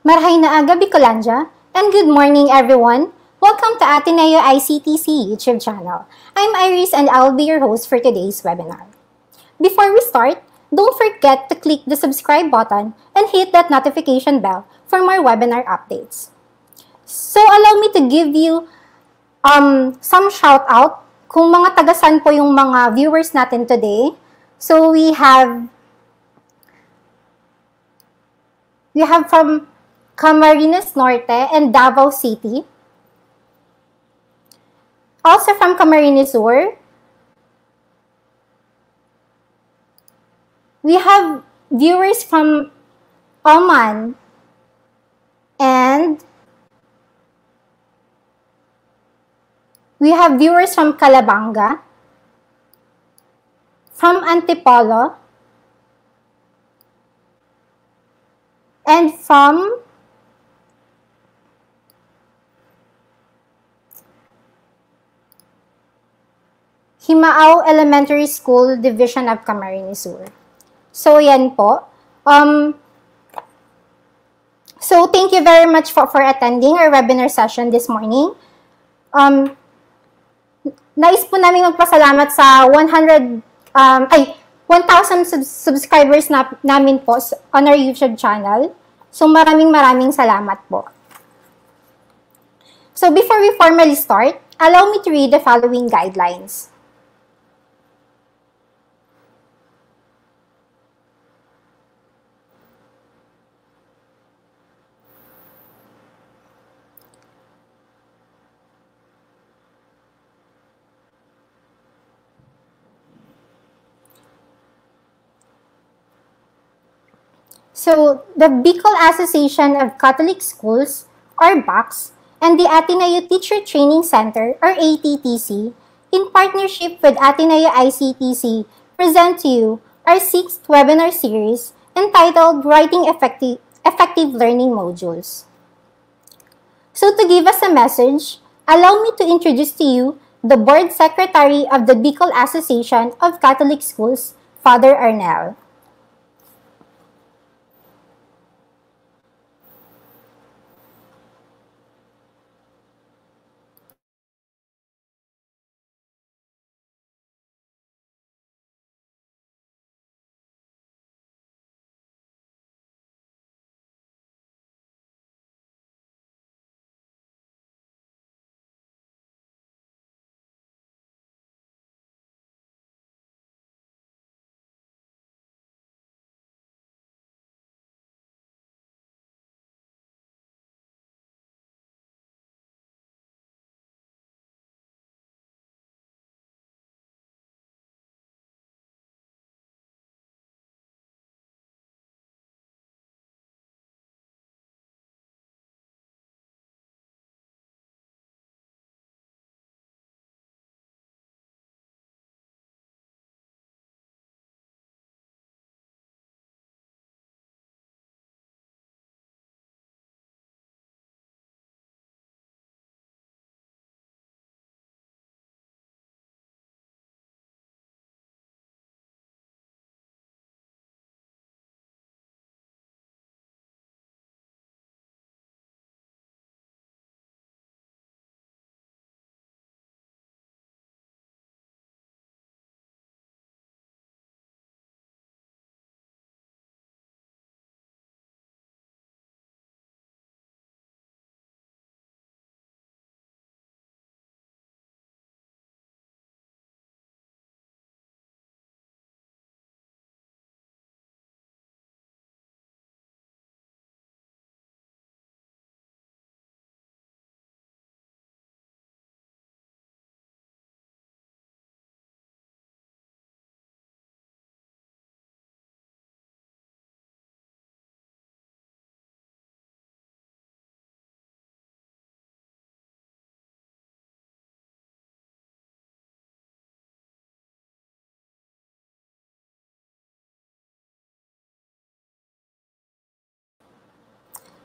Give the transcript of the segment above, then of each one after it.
Marhay na aga Bicolandia, and good morning everyone. Welcome to Ateneo ICTC YouTube channel. I'm Iris and I'll be your host for today's webinar. Before we start, don't forget to click the subscribe button and hit that notification bell for more webinar updates. So allow me to give you um, some shout out kung mga tagasan po yung mga viewers natin today. So we have we have from Camarines Norte and Davao City. Also from Camarines Sur, we have viewers from Oman and we have viewers from Calabanga, from Antipolo, and from Himao Elementary School Division of Camarines Sur. So, yan po. Um, so, thank you very much for, for attending our webinar session this morning. Um, nais po namin magpasalamat sa 100, um, ay, 1,000 sub subscribers na, namin po on our YouTube channel. So, maraming maraming salamat po. So, before we formally start, allow me to read the following guidelines. So, the Bicol Association of Catholic Schools, or BACS, and the Ateneo Teacher Training Center, or ATTC, in partnership with Ateneo ICTC, present to you our sixth webinar series entitled Writing Effective, Effective Learning Modules. So, to give us a message, allow me to introduce to you the Board Secretary of the Bicol Association of Catholic Schools, Father Arnel.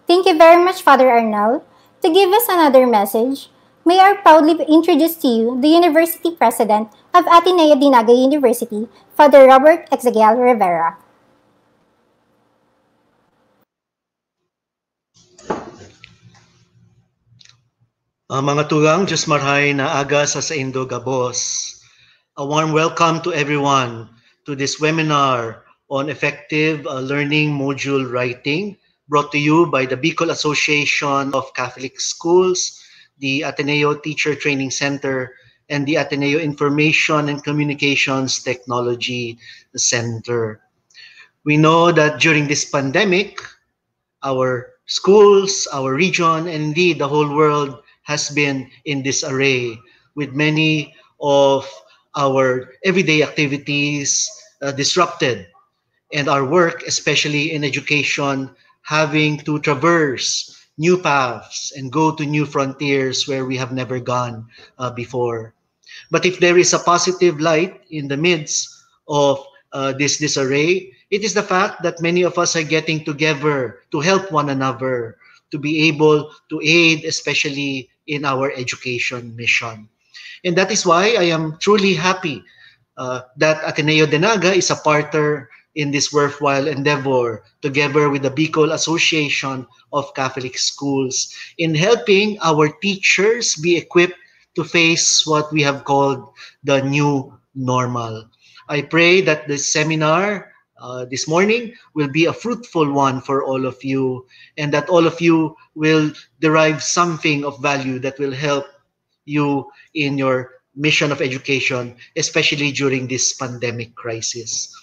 Thank you very much, Father Arnold, To give us another message, may I proudly introduce to you the University President of Ateneo de Naga University, Father Robert Exequiel Rivera. Uh, mga tugang, just marhay na aga sa sa Indo Gabos. A warm welcome to everyone to this webinar on effective uh, learning module writing brought to you by the Bicol Association of Catholic Schools, the Ateneo Teacher Training Center, and the Ateneo Information and Communications Technology Center. We know that during this pandemic, our schools, our region, and indeed the whole world has been in disarray with many of our everyday activities uh, disrupted and our work, especially in education, having to traverse new paths and go to new frontiers where we have never gone uh, before. But if there is a positive light in the midst of uh, this disarray, it is the fact that many of us are getting together to help one another, to be able to aid, especially in our education mission. And that is why I am truly happy uh, that Ateneo de Naga is a partner in this worthwhile endeavor together with the Bicol Association of Catholic Schools in helping our teachers be equipped to face what we have called the new normal. I pray that this seminar uh, this morning will be a fruitful one for all of you and that all of you will derive something of value that will help you in your mission of education, especially during this pandemic crisis.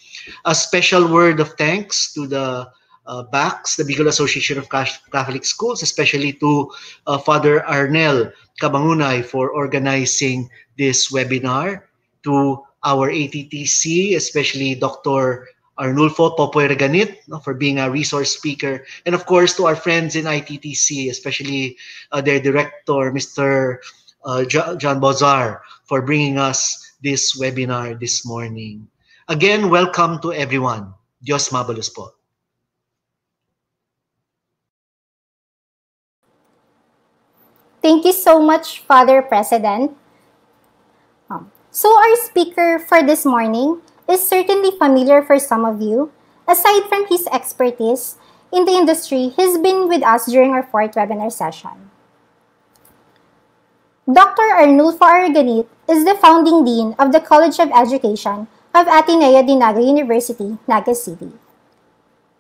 A special word of thanks to the uh, BACS, the Bicol Association of Catholic Schools, especially to uh, Father Arnel Cabangunay for organizing this webinar, to our ATTC, especially Dr. Arnulfo Popoy Reganit for being a resource speaker. And of course, to our friends in ICTC, especially uh, their director, Mr. Uh, John Bozar, for bringing us this webinar this morning. Again, welcome to everyone. Dios mabalos po. Thank you so much, Father President. Um, so our speaker for this morning is certainly familiar for some of you. Aside from his expertise in the industry, he's been with us during our fourth webinar session. Dr. Arnulfo Aragonit is the founding dean of the College of Education of Ateneo de Naga University, Naga City.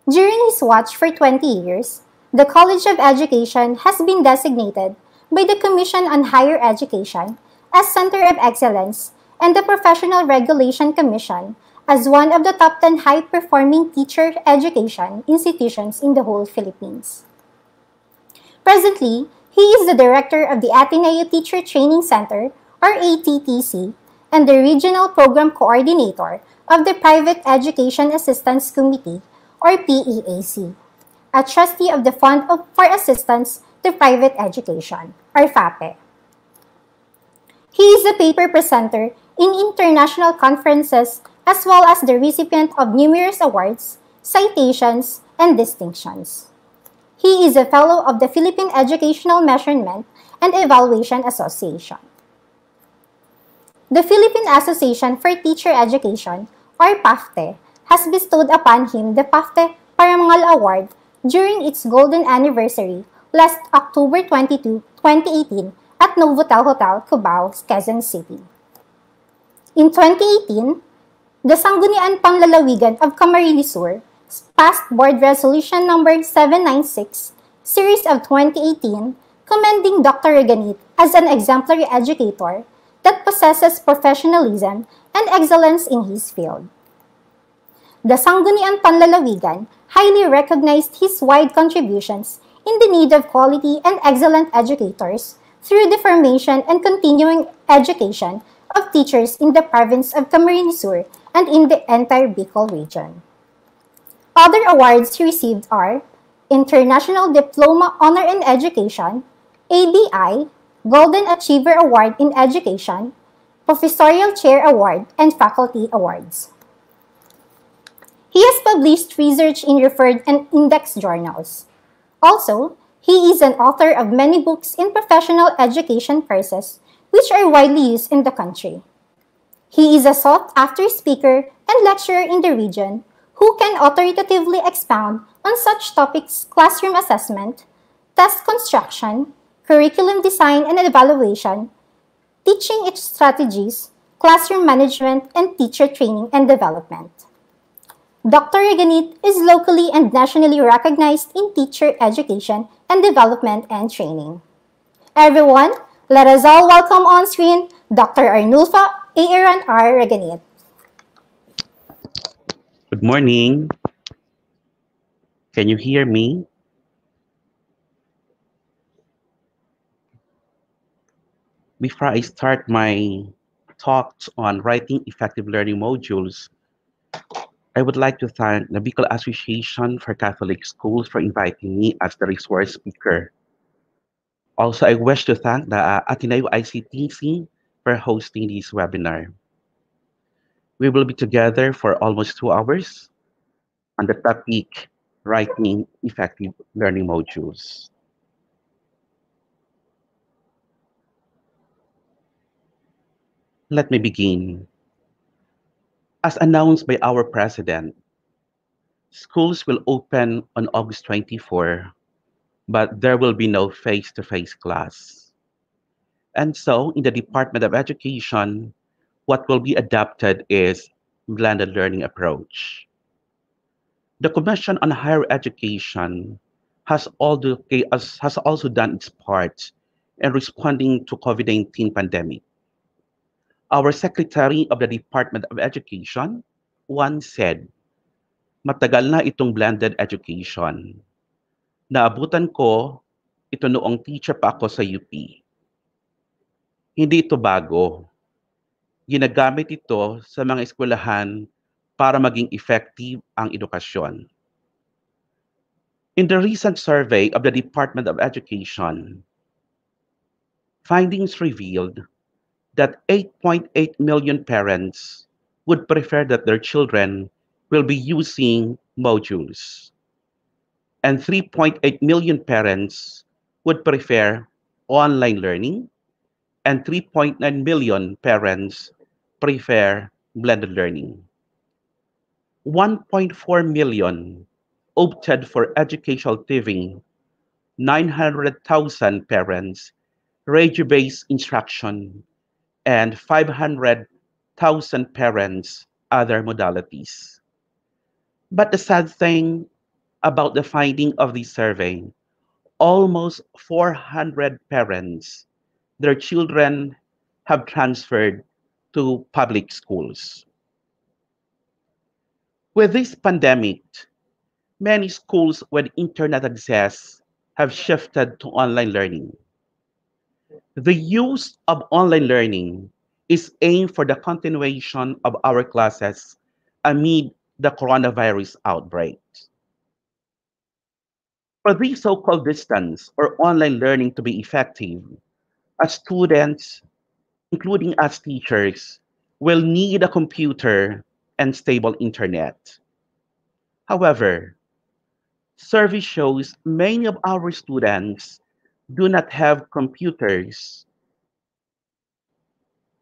During his watch for 20 years, the College of Education has been designated by the Commission on Higher Education as Center of Excellence and the Professional Regulation Commission as one of the top 10 high-performing teacher education institutions in the whole Philippines. Presently, he is the director of the Ateneo Teacher Training Center, or ATTC, and the Regional Program Coordinator of the Private Education Assistance Committee, or PEAC, a trustee of the Fund for Assistance to Private Education, or FAPE. He is a paper presenter in international conferences as well as the recipient of numerous awards, citations, and distinctions. He is a fellow of the Philippine Educational Measurement and Evaluation Association. The Philippine Association for Teacher Education, or PAFTE, has bestowed upon him the PAFTE Paramangal Award during its golden anniversary last October 22, 2018 at Novotel Hotel, Cubao, Quezon City. In 2018, the Sangguniang Panlalawigan of Camarines Sur passed Board Resolution Number 796, Series of 2018, commending Dr. Reganit as an exemplary educator that possesses professionalism and excellence in his field. The Sangguniang Panlalawigan highly recognized his wide contributions in the need of quality and excellent educators through the formation and continuing education of teachers in the province of Camarines Sur and in the entire Bicol region. Other awards he received are International Diploma Honor in Education, ABI, Golden Achiever Award in Education, Professorial Chair Award, and Faculty Awards. He has published research in refereed and index journals. Also, he is an author of many books in professional education courses which are widely used in the country. He is a sought-after speaker and lecturer in the region who can authoritatively expound on such topics classroom assessment, test construction, curriculum design and evaluation, teaching strategies, classroom management, and teacher training and development. Dr. Reganit is locally and nationally recognized in teacher education and development and training. Everyone, let us all welcome on screen Dr. Arnulfo Aaron R. Reganit. Good morning. Can you hear me? Before I start my talks on writing effective learning modules, I would like to thank the Bicol Association for Catholic Schools for inviting me as the resource speaker. Also, I wish to thank the Ateneo ICTC for hosting this webinar. We will be together for almost two hours on the topic writing effective learning modules. Let me begin. As announced by our president, schools will open on August 24, but there will be no face-to-face class. And so in the Department of Education, what will be adopted is blended learning approach. The Commission on Higher Education has, has also done its part in responding to COVID-19 pandemic. Our Secretary of the Department of Education once said, matagal na itong blended education. Naabutan ko ito noong teacher pa ako sa UP. Hindi ito bago. Ginagamit ito sa mga eskwelahan para maging effective ang edukasyon. In the recent survey of the Department of Education, findings revealed that 8.8 million parents would prefer that their children will be using modules. And 3.8 million parents would prefer online learning, and 3.9 million parents prefer blended learning. 1.4 million opted for educational TV, 900,000 parents radio-based instruction, and 500,000 parents other modalities. But the sad thing about the finding of this survey, almost 400 parents, their children have transferred to public schools. With this pandemic, many schools with internet access have shifted to online learning. The use of online learning is aimed for the continuation of our classes amid the coronavirus outbreak. For this so-called distance or online learning to be effective, as students, including as teachers, will need a computer and stable internet. However, survey shows many of our students do not have computers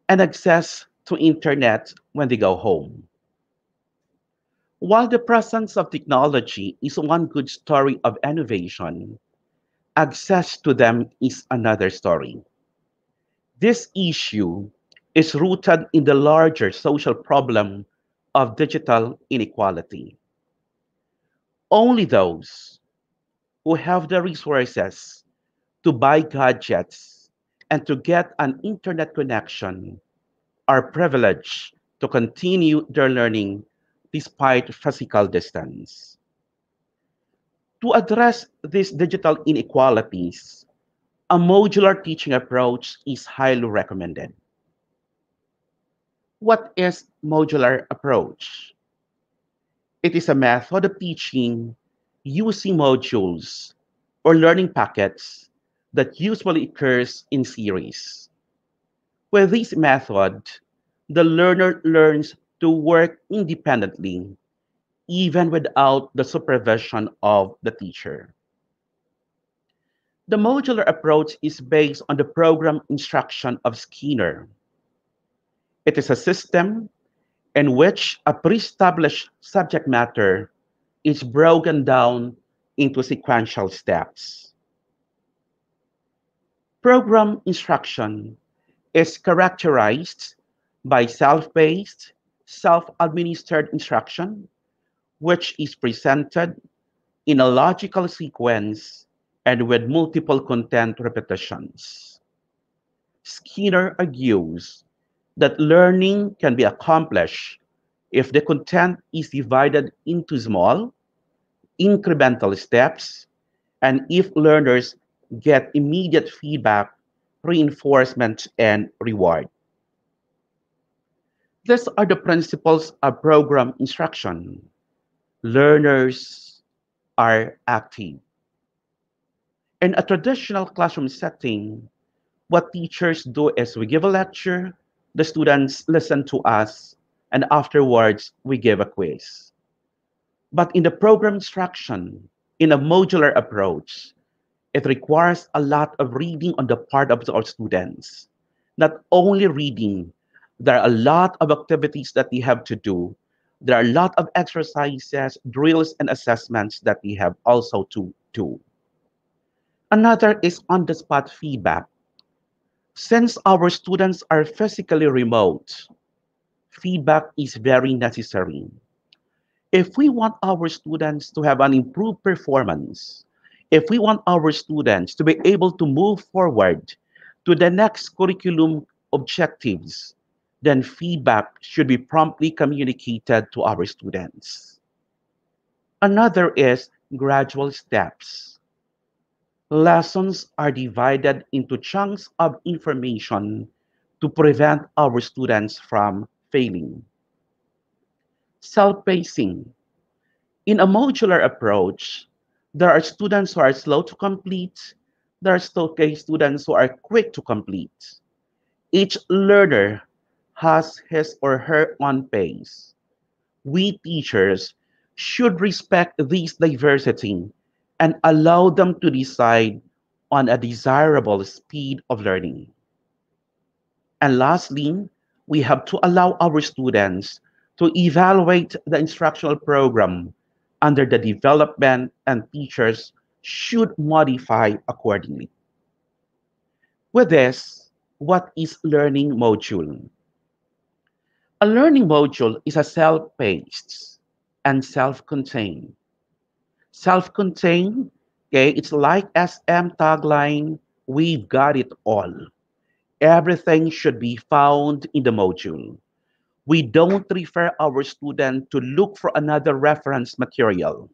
and access to internet when they go home. While the presence of technology is one good story of innovation, access to them is another story. This issue is rooted in the larger social problem of digital inequality. Only those who have the resources to buy gadgets and to get an internet connection are privileged to continue their learning despite physical distance. To address these digital inequalities, a modular teaching approach is highly recommended. What is modular approach? It is a method of teaching using modules or learning packets that usually occurs in series. With this method, the learner learns to work independently, even without the supervision of the teacher. The modular approach is based on the program instruction of Skinner. It is a system in which a pre-established subject matter is broken down into sequential steps. Program instruction is characterized by self-paced, self-administered instruction, which is presented in a logical sequence and with multiple content repetitions. Skinner argues that learning can be accomplished if the content is divided into small, incremental steps, and if learners get immediate feedback, reinforcement, and reward. These are the principles of program instruction. Learners are active. In a traditional classroom setting, what teachers do is we give a lecture, the students listen to us, and afterwards we give a quiz. But in the program instruction, in a modular approach, it requires a lot of reading on the part of our students. Not only reading, there are a lot of activities that we have to do. There are a lot of exercises, drills, and assessments that we have also to do. Another is on-the-spot feedback. Since our students are physically remote, feedback is very necessary. If we want our students to have an improved performance, if we want our students to be able to move forward to the next curriculum objectives, then feedback should be promptly communicated to our students. Another is gradual steps. Lessons are divided into chunks of information to prevent our students from failing. Self-pacing. In a modular approach, there are students who are slow to complete. There are still students who are quick to complete. Each learner has his or her own pace. We teachers should respect this diversity and allow them to decide on a desirable speed of learning. And lastly, we have to allow our students to evaluate the instructional program under the development and teachers should modify accordingly. With this, what is learning module? A learning module is a self-paced and self-contained. Self-contained, okay, it's like SM tagline, we've got it all. Everything should be found in the module we don't refer our student to look for another reference material.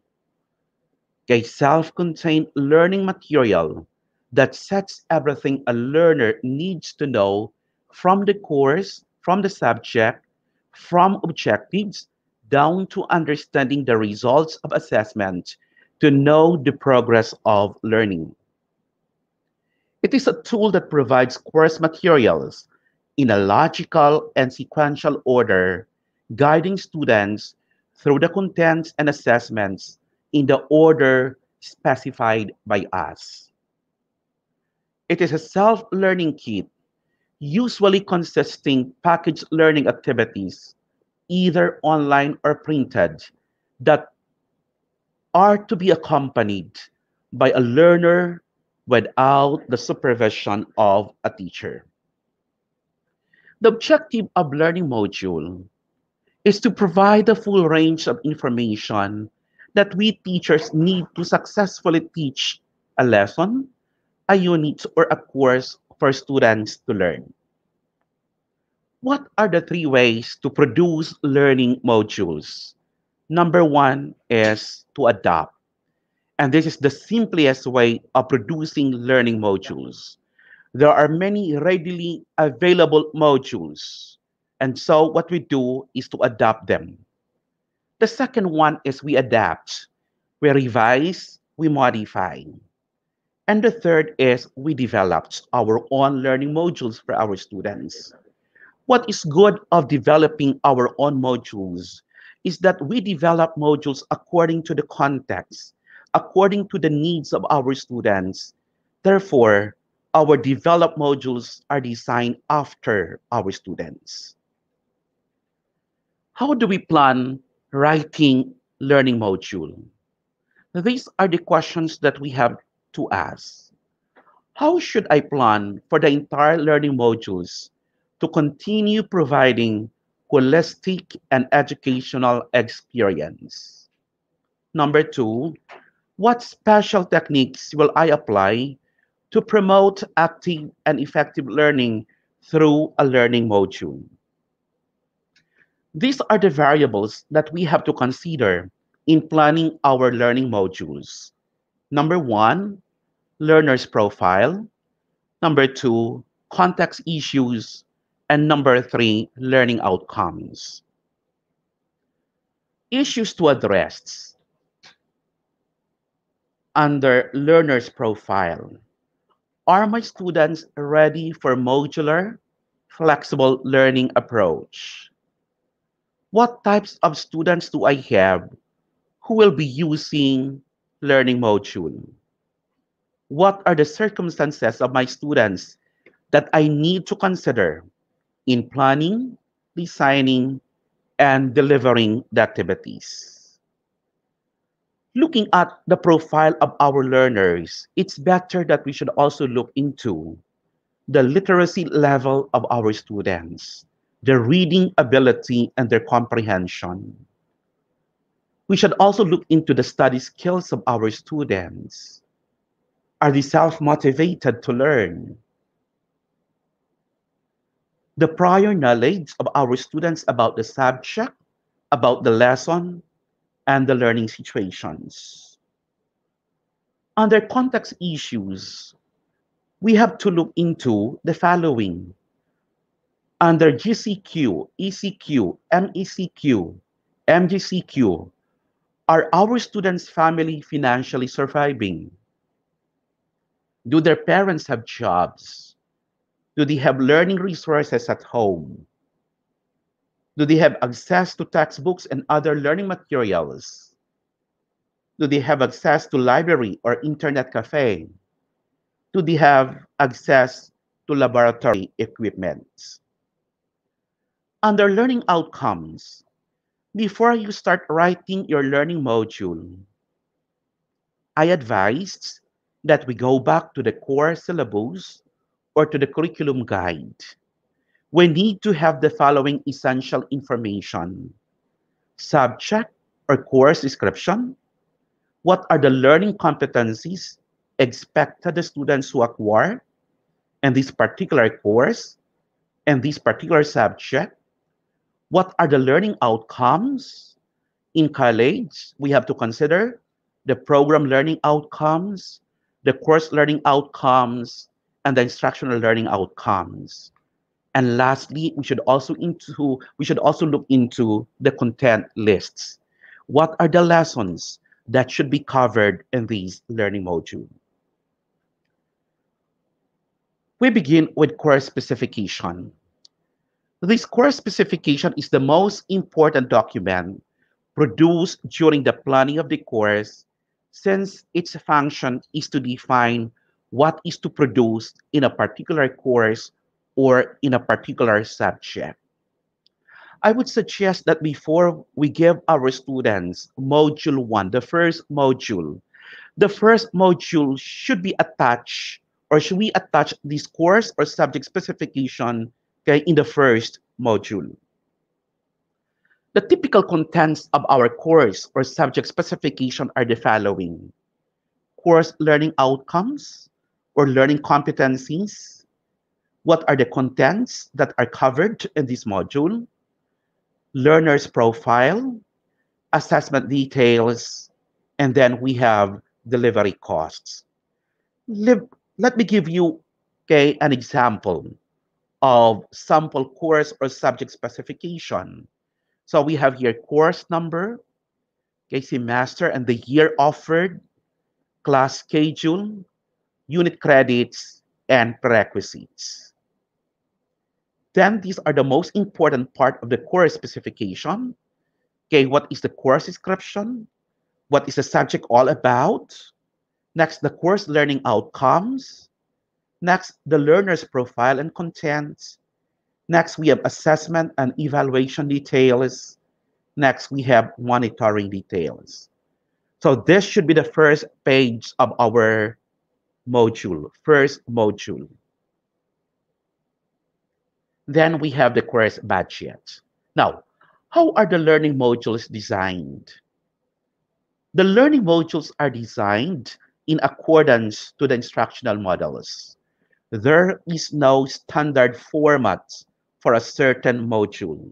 Okay, self-contained learning material that sets everything a learner needs to know from the course, from the subject, from objectives, down to understanding the results of assessment to know the progress of learning. It is a tool that provides course materials in a logical and sequential order, guiding students through the contents and assessments in the order specified by us. It is a self-learning kit, usually consisting packaged learning activities, either online or printed, that are to be accompanied by a learner without the supervision of a teacher. The objective of learning module is to provide a full range of information that we teachers need to successfully teach a lesson, a unit, or a course for students to learn. What are the three ways to produce learning modules? Number one is to adopt. And this is the simplest way of producing learning modules there are many readily available modules. And so what we do is to adapt them. The second one is we adapt, we revise, we modify. And the third is we developed our own learning modules for our students. What is good of developing our own modules is that we develop modules according to the context, according to the needs of our students. Therefore, our developed modules are designed after our students. How do we plan writing learning module? These are the questions that we have to ask. how should I plan for the entire learning modules to continue providing holistic and educational experience? Number two, what special techniques will I apply to promote active and effective learning through a learning module? These are the variables that we have to consider in planning our learning modules. Number one, learner's profile. Number two, context issues. And number three, learning outcomes. Issues to address under learner's profile. Are my students ready for modular, flexible learning approach? What types of students do I have who will be using learning module? What are the circumstances of my students that I need to consider in planning, designing, and delivering the activities? Looking at the profile of our learners, it's better that we should also look into the literacy level of our students, their reading ability, and their comprehension. We should also look into the study skills of our students. Are they self motivated to learn? The prior knowledge of our students about the subject, about the lesson, and the learning situations. Under context issues, we have to look into the following. Under GCQ, ECQ, MECQ, MGCQ, are our students' family financially surviving? Do their parents have jobs? Do they have learning resources at home? Do they have access to textbooks and other learning materials? Do they have access to library or internet cafe? Do they have access to laboratory equipment? Under learning outcomes, before you start writing your learning module, I advise that we go back to the core syllabus or to the curriculum guide we need to have the following essential information. Subject or course description. What are the learning competencies expected the students to acquire in this particular course and this particular subject? What are the learning outcomes? In college, we have to consider the program learning outcomes, the course learning outcomes, and the instructional learning outcomes. And lastly, we should also into we should also look into the content lists. What are the lessons that should be covered in these learning module? We begin with course specification. This course specification is the most important document produced during the planning of the course since its function is to define what is to produce in a particular course or in a particular subject. I would suggest that before we give our students module one, the first module, the first module should be attached or should we attach this course or subject specification okay, in the first module. The typical contents of our course or subject specification are the following. Course learning outcomes or learning competencies, what are the contents that are covered in this module, learner's profile, assessment details, and then we have delivery costs. Let me give you okay, an example of sample course or subject specification. So we have here course number, okay, semester and the year offered, class schedule, unit credits, and prerequisites. Then these are the most important part of the course specification. Okay, what is the course description? What is the subject all about? Next, the course learning outcomes. Next, the learner's profile and content. Next, we have assessment and evaluation details. Next, we have monitoring details. So this should be the first page of our module, first module. Then we have the course budget. Now, how are the learning modules designed? The learning modules are designed in accordance to the instructional models. There is no standard format for a certain module.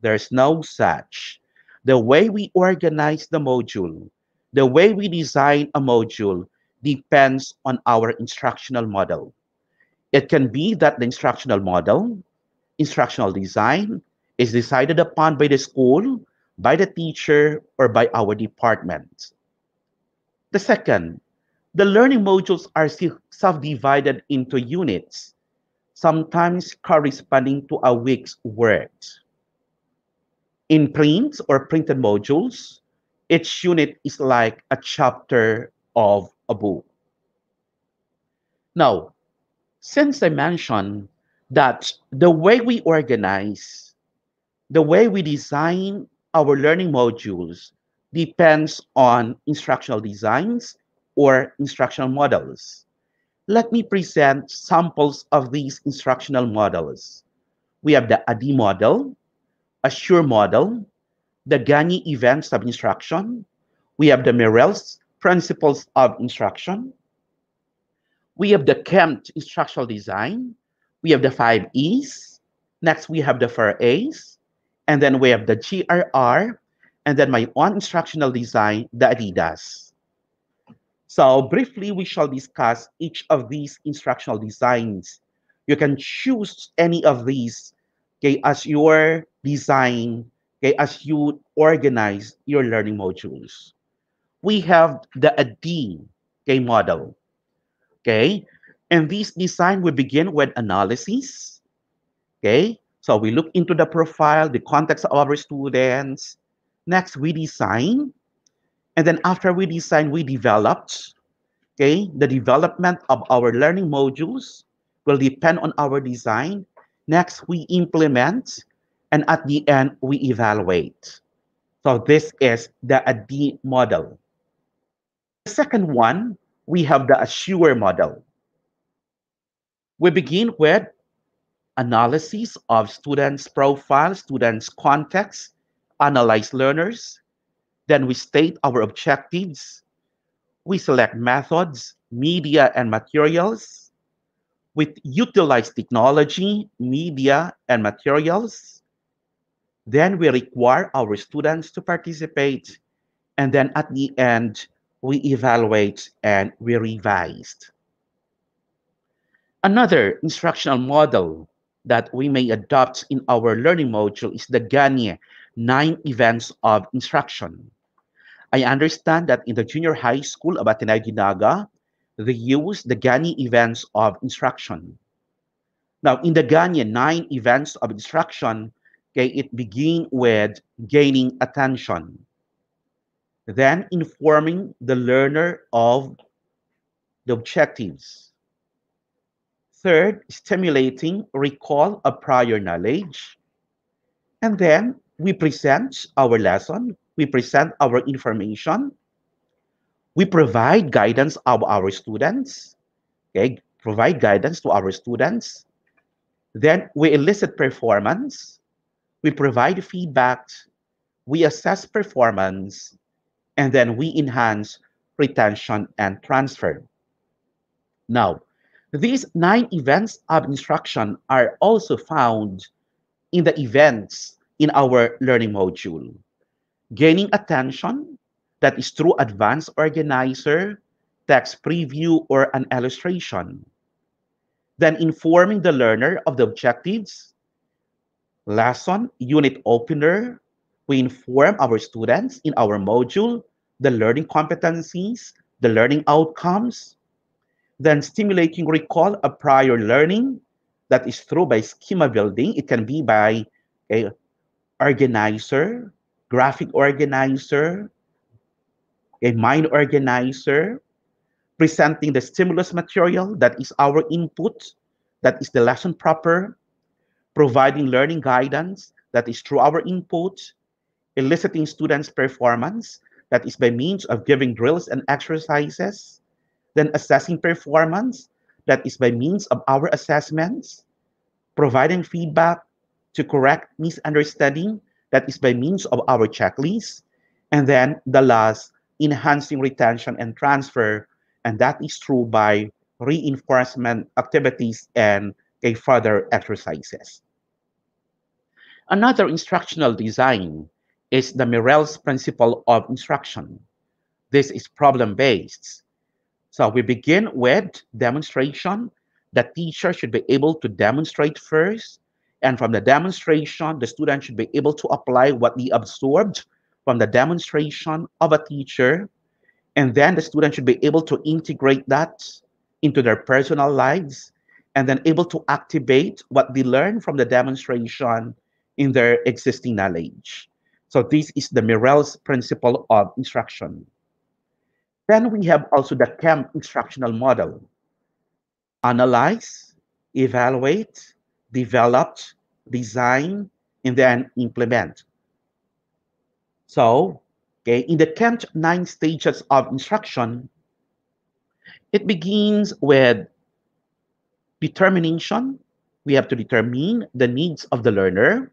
There's no such. The way we organize the module, the way we design a module depends on our instructional model. It can be that the instructional model, instructional design, is decided upon by the school, by the teacher, or by our department. The second, the learning modules are subdivided into units, sometimes corresponding to a week's work. In print or printed modules, each unit is like a chapter of a book. Now, since I mentioned that the way we organize, the way we design our learning modules depends on instructional designs or instructional models. Let me present samples of these instructional models. We have the ADDIE model, Assure model, the Gagne events of instruction. We have the Merrill's principles of instruction. We have the Kemp instructional design. We have the five E's. Next, we have the four A's. And then we have the GRR. And then my own instructional design, the Adidas. So briefly, we shall discuss each of these instructional designs. You can choose any of these okay, as your design, okay, as you organize your learning modules. We have the ADDIE okay, model. Okay, and this design will begin with analysis. Okay, so we look into the profile, the context of our students. Next, we design. And then after we design, we developed. Okay, the development of our learning modules will depend on our design. Next, we implement. And at the end, we evaluate. So this is the ADDIE model. The second one, we have the Assure model. We begin with analysis of students' profile, students' context, analyze learners. Then we state our objectives. We select methods, media, and materials. We utilize technology, media, and materials. Then we require our students to participate. And then at the end, we evaluate and we revised. Another instructional model that we may adopt in our learning module is the Gagne nine events of instruction. I understand that in the junior high school of Ateneo de Naga, they use the Gagne events of instruction. Now, in the Gagne nine events of instruction, okay, it begins with gaining attention, then informing the learner of the objectives. Third, stimulating recall of prior knowledge. And then we present our lesson, we present our information, we provide guidance of our students, okay, provide guidance to our students. Then we elicit performance, we provide feedback, we assess performance, and then we enhance retention and transfer. Now, these nine events of instruction are also found in the events in our learning module. Gaining attention, that is through advanced organizer, text preview, or an illustration. Then informing the learner of the objectives, lesson, unit opener, we inform our students in our module the learning competencies, the learning outcomes, then stimulating recall of prior learning that is through by schema building. It can be by a organizer, graphic organizer, a mind organizer, presenting the stimulus material that is our input, that is the lesson proper, providing learning guidance that is through our input, eliciting students' performance that is by means of giving drills and exercises, then assessing performance, that is by means of our assessments, providing feedback to correct misunderstanding, that is by means of our checklist, and then the last, enhancing retention and transfer, and that is true by reinforcement activities and further exercises. Another instructional design is the Merrill's principle of instruction. This is problem-based. So we begin with demonstration. The teacher should be able to demonstrate first. And from the demonstration, the student should be able to apply what they absorbed from the demonstration of a teacher. And then the student should be able to integrate that into their personal lives and then able to activate what they learn from the demonstration in their existing knowledge. So this is the Merrill's principle of instruction. Then we have also the KEMP instructional model. Analyze, evaluate, develop, design, and then implement. So, okay, in the KEMP nine stages of instruction, it begins with determination. We have to determine the needs of the learner.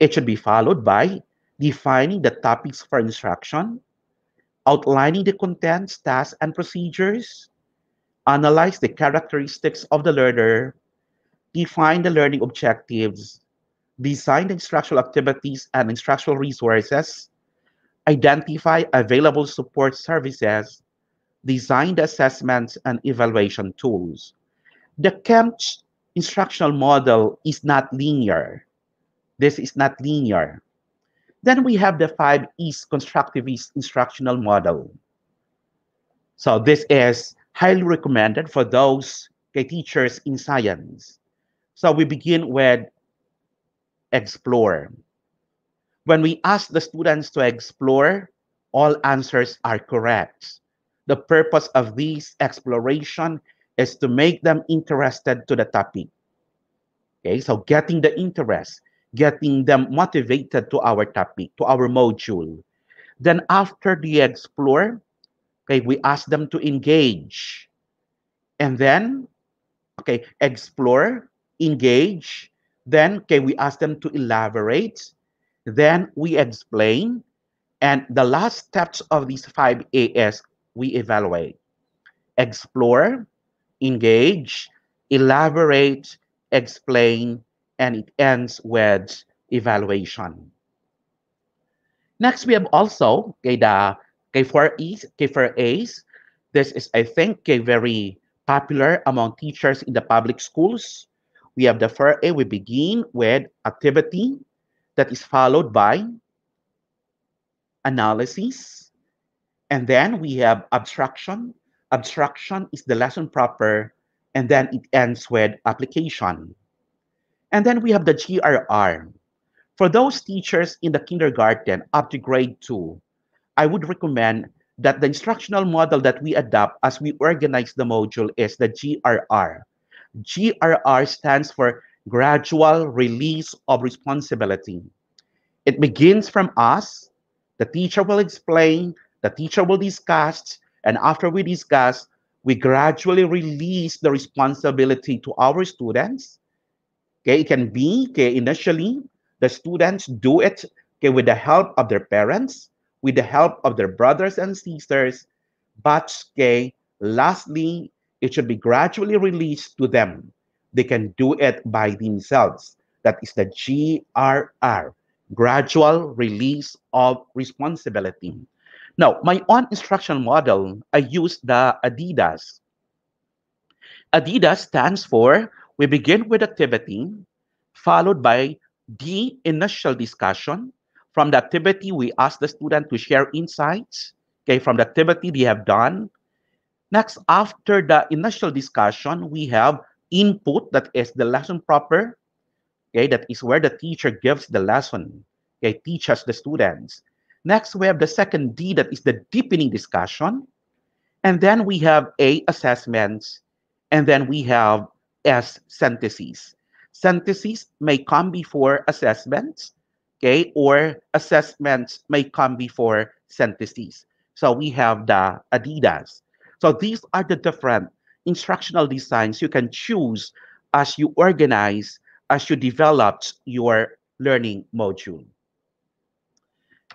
It should be followed by defining the topics for instruction, outlining the contents, tasks, and procedures, analyze the characteristics of the learner, define the learning objectives, design the instructional activities and instructional resources, identify available support services, design the assessments and evaluation tools. The KEMP instructional model is not linear. This is not linear. Then we have the five E's constructivist instructional model. So this is highly recommended for those teachers in science. So we begin with explore. When we ask the students to explore, all answers are correct. The purpose of this exploration is to make them interested to the topic. Okay, so getting the interest, getting them motivated to our topic, to our module. Then after the explore, okay, we ask them to engage. And then, okay, explore, engage. Then, okay, we ask them to elaborate. Then we explain. And the last steps of these five AS, we evaluate. Explore, engage, elaborate, explain, and it ends with evaluation. Next, we have also okay, the K4Es, K4As. This is, I think, a very popular among teachers in the public schools. We have the 4A, we begin with activity that is followed by analysis. And then we have abstraction. Abstraction is the lesson proper, and then it ends with application. And then we have the GRR. For those teachers in the kindergarten up to grade two, I would recommend that the instructional model that we adopt as we organize the module is the GRR. GRR stands for Gradual Release of Responsibility. It begins from us, the teacher will explain, the teacher will discuss, and after we discuss, we gradually release the responsibility to our students Okay, it can be okay, initially the students do it okay, with the help of their parents, with the help of their brothers and sisters, but okay, lastly, it should be gradually released to them. They can do it by themselves. That is the GRR, gradual release of responsibility. Now, my own instruction model, I use the Adidas. Adidas stands for we begin with activity, followed by the initial discussion. From the activity, we ask the student to share insights okay, from the activity they have done. Next, after the initial discussion, we have input, that is the lesson proper. Okay, that is where the teacher gives the lesson, okay, teaches the students. Next, we have the second D, that is the deepening discussion. And then we have A, assessments. And then we have as syntheses. Syntheses may come before assessments, okay, or assessments may come before syntheses. So we have the Adidas. So these are the different instructional designs you can choose as you organize, as you develop your learning module.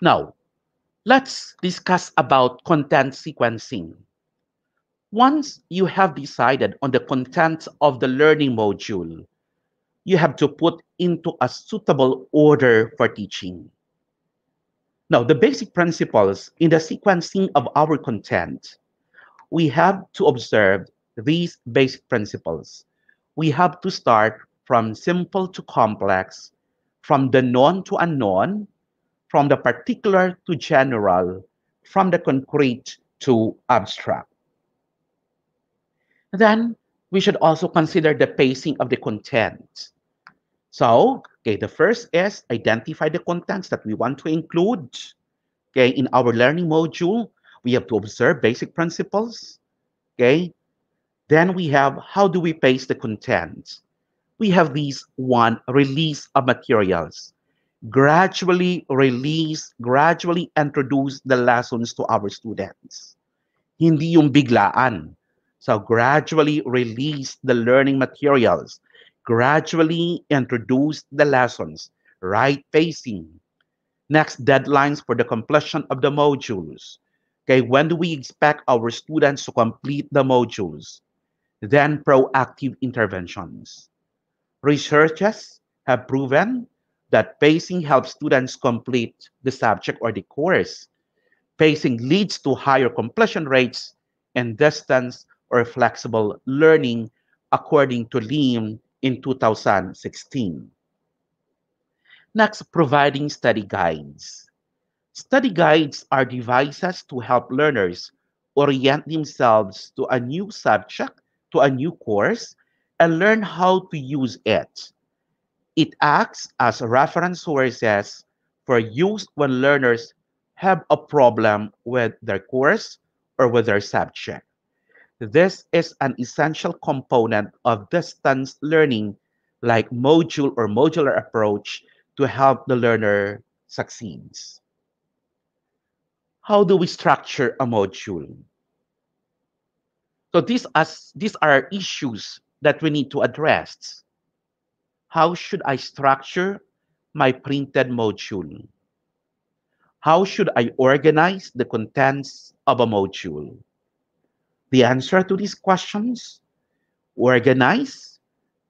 Now, let's discuss about content sequencing. Once you have decided on the content of the learning module, you have to put into a suitable order for teaching. Now, the basic principles in the sequencing of our content, we have to observe these basic principles. We have to start from simple to complex, from the known to unknown, from the particular to general, from the concrete to abstract. Then we should also consider the pacing of the content. So, okay, the first is identify the contents that we want to include. Okay, in our learning module, we have to observe basic principles. Okay, then we have how do we pace the content? We have these one release of materials. Gradually release, gradually introduce the lessons to our students. Hindi yung biglaan. So gradually release the learning materials. Gradually introduce the lessons. Right pacing. Next, deadlines for the completion of the modules. Okay, when do we expect our students to complete the modules? Then proactive interventions. Researchers have proven that pacing helps students complete the subject or the course. Pacing leads to higher completion rates and distance or flexible learning, according to Lim in 2016. Next, providing study guides. Study guides are devices to help learners orient themselves to a new subject, to a new course, and learn how to use it. It acts as reference sources for use when learners have a problem with their course or with their subject. This is an essential component of distance learning like module or modular approach to help the learner succeeds. How do we structure a module? So these are, these are issues that we need to address. How should I structure my printed module? How should I organize the contents of a module? The answer to these questions organize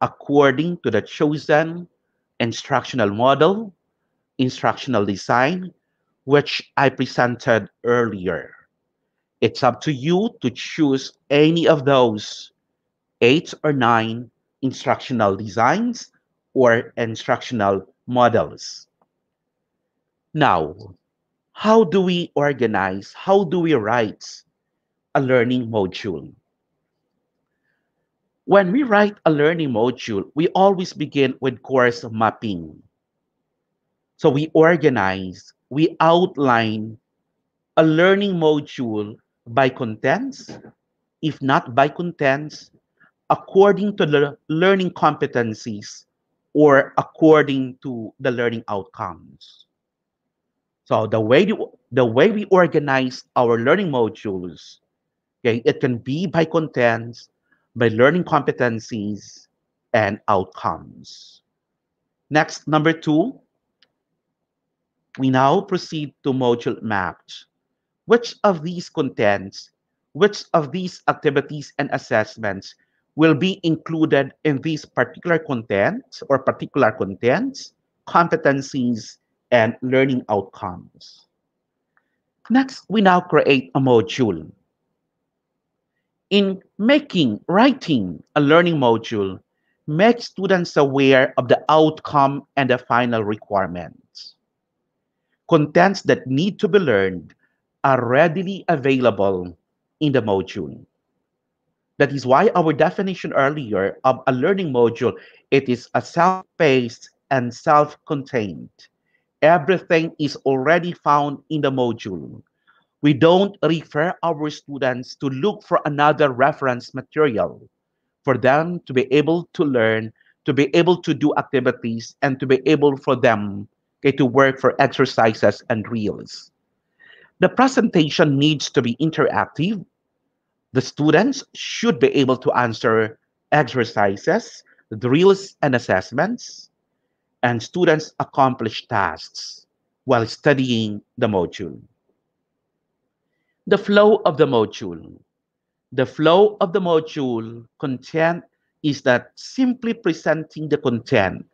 according to the chosen instructional model, instructional design, which I presented earlier. It's up to you to choose any of those eight or nine instructional designs or instructional models. Now, how do we organize? How do we write a learning module. When we write a learning module, we always begin with course mapping. So we organize, we outline a learning module by contents, if not by contents, according to the learning competencies or according to the learning outcomes. So the way, the way we organize our learning modules Okay, it can be by contents, by learning competencies, and outcomes. Next, number two, we now proceed to module mapped. Which of these contents, which of these activities and assessments will be included in these particular contents or particular contents, competencies, and learning outcomes. Next, we now create a module in making, writing a learning module, make students aware of the outcome and the final requirements. Contents that need to be learned are readily available in the module. That is why our definition earlier of a learning module, it is a self-paced and self-contained. Everything is already found in the module we don't refer our students to look for another reference material for them to be able to learn, to be able to do activities, and to be able for them okay, to work for exercises and drills. The presentation needs to be interactive. The students should be able to answer exercises, drills, and assessments, and students accomplish tasks while studying the module. The flow of the module. The flow of the module content is that simply presenting the content,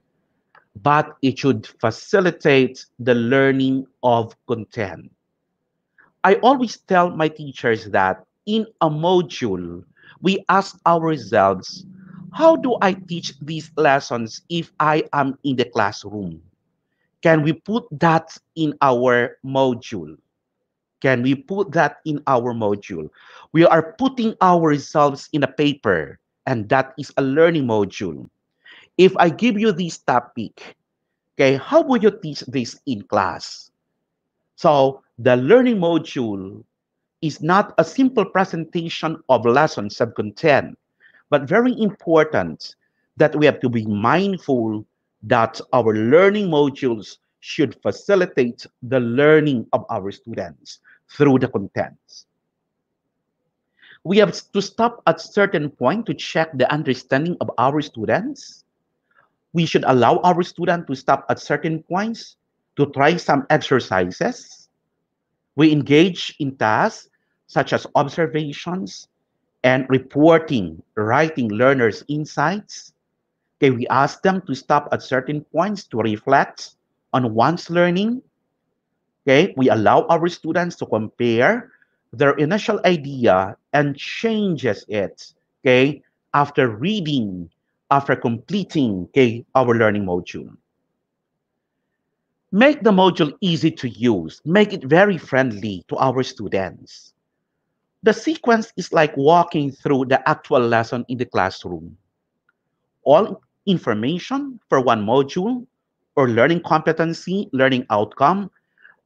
but it should facilitate the learning of content. I always tell my teachers that in a module, we ask ourselves, how do I teach these lessons if I am in the classroom? Can we put that in our module? Can we put that in our module? We are putting our results in a paper, and that is a learning module. If I give you this topic, okay, how would you teach this in class? So the learning module is not a simple presentation of lesson of content, but very important that we have to be mindful that our learning modules should facilitate the learning of our students through the contents. We have to stop at certain point to check the understanding of our students. We should allow our student to stop at certain points to try some exercises. We engage in tasks such as observations and reporting, writing learners' insights. Okay, we ask them to stop at certain points to reflect on one's learning. Okay, we allow our students to compare their initial idea and changes it. Okay, after reading, after completing okay, our learning module. Make the module easy to use. Make it very friendly to our students. The sequence is like walking through the actual lesson in the classroom. All information for one module or learning competency, learning outcome